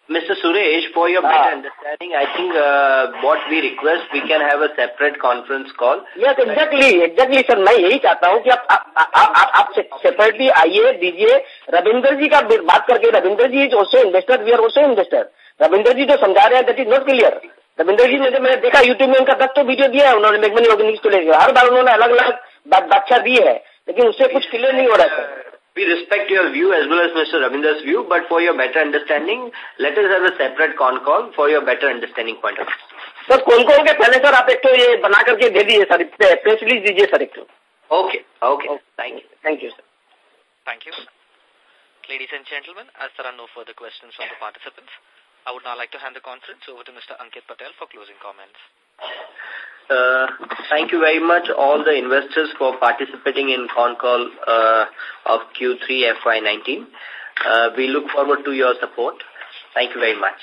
Mr. Suresh, for your better understanding, I think uh, what we request, we can have a separate conference call. Yes, exactly, exactly, sir. मैं यही चाहता हूँ कि आप आप आप, आप, आप सेपरेटली आइए दीजिए रविंदर जी का बात करके Ravinder ji is also investor we are also investor Ravinder ji जो समझा रहे हैं that is not clear Ravinder ji ने जब मैंने देखा यूट्यूब में उनका दस तो वीडियो दिया है उन्होंने मेगमनी ऑर्गेनिक्स को लेकर हर बार उन्होंने अलग अलग बादशाह दी है लेकिन उससे कुछ क्लियर नहीं हो रहा है We respect your view as well as Mr. Ravinder's view, but for your better understanding, let us have a separate con call for your better understanding point of view. Sir कौन कौन के पहले sir आप एक तो ये बना करके दे दीजिए सर प्रेस रिलीज दीजिए सर एक तो Okay, okay. Thank you. Thank you, sir. Thank you. Ladies and gentlemen, as there are no further questions from the participants, I would now like to hand the conference over to Mr. Ankit Patel for closing comments. Uh, thank you very much all the investors for participating in con call uh, of Q3 FY19. Uh, we look forward to your support. Thank you very much.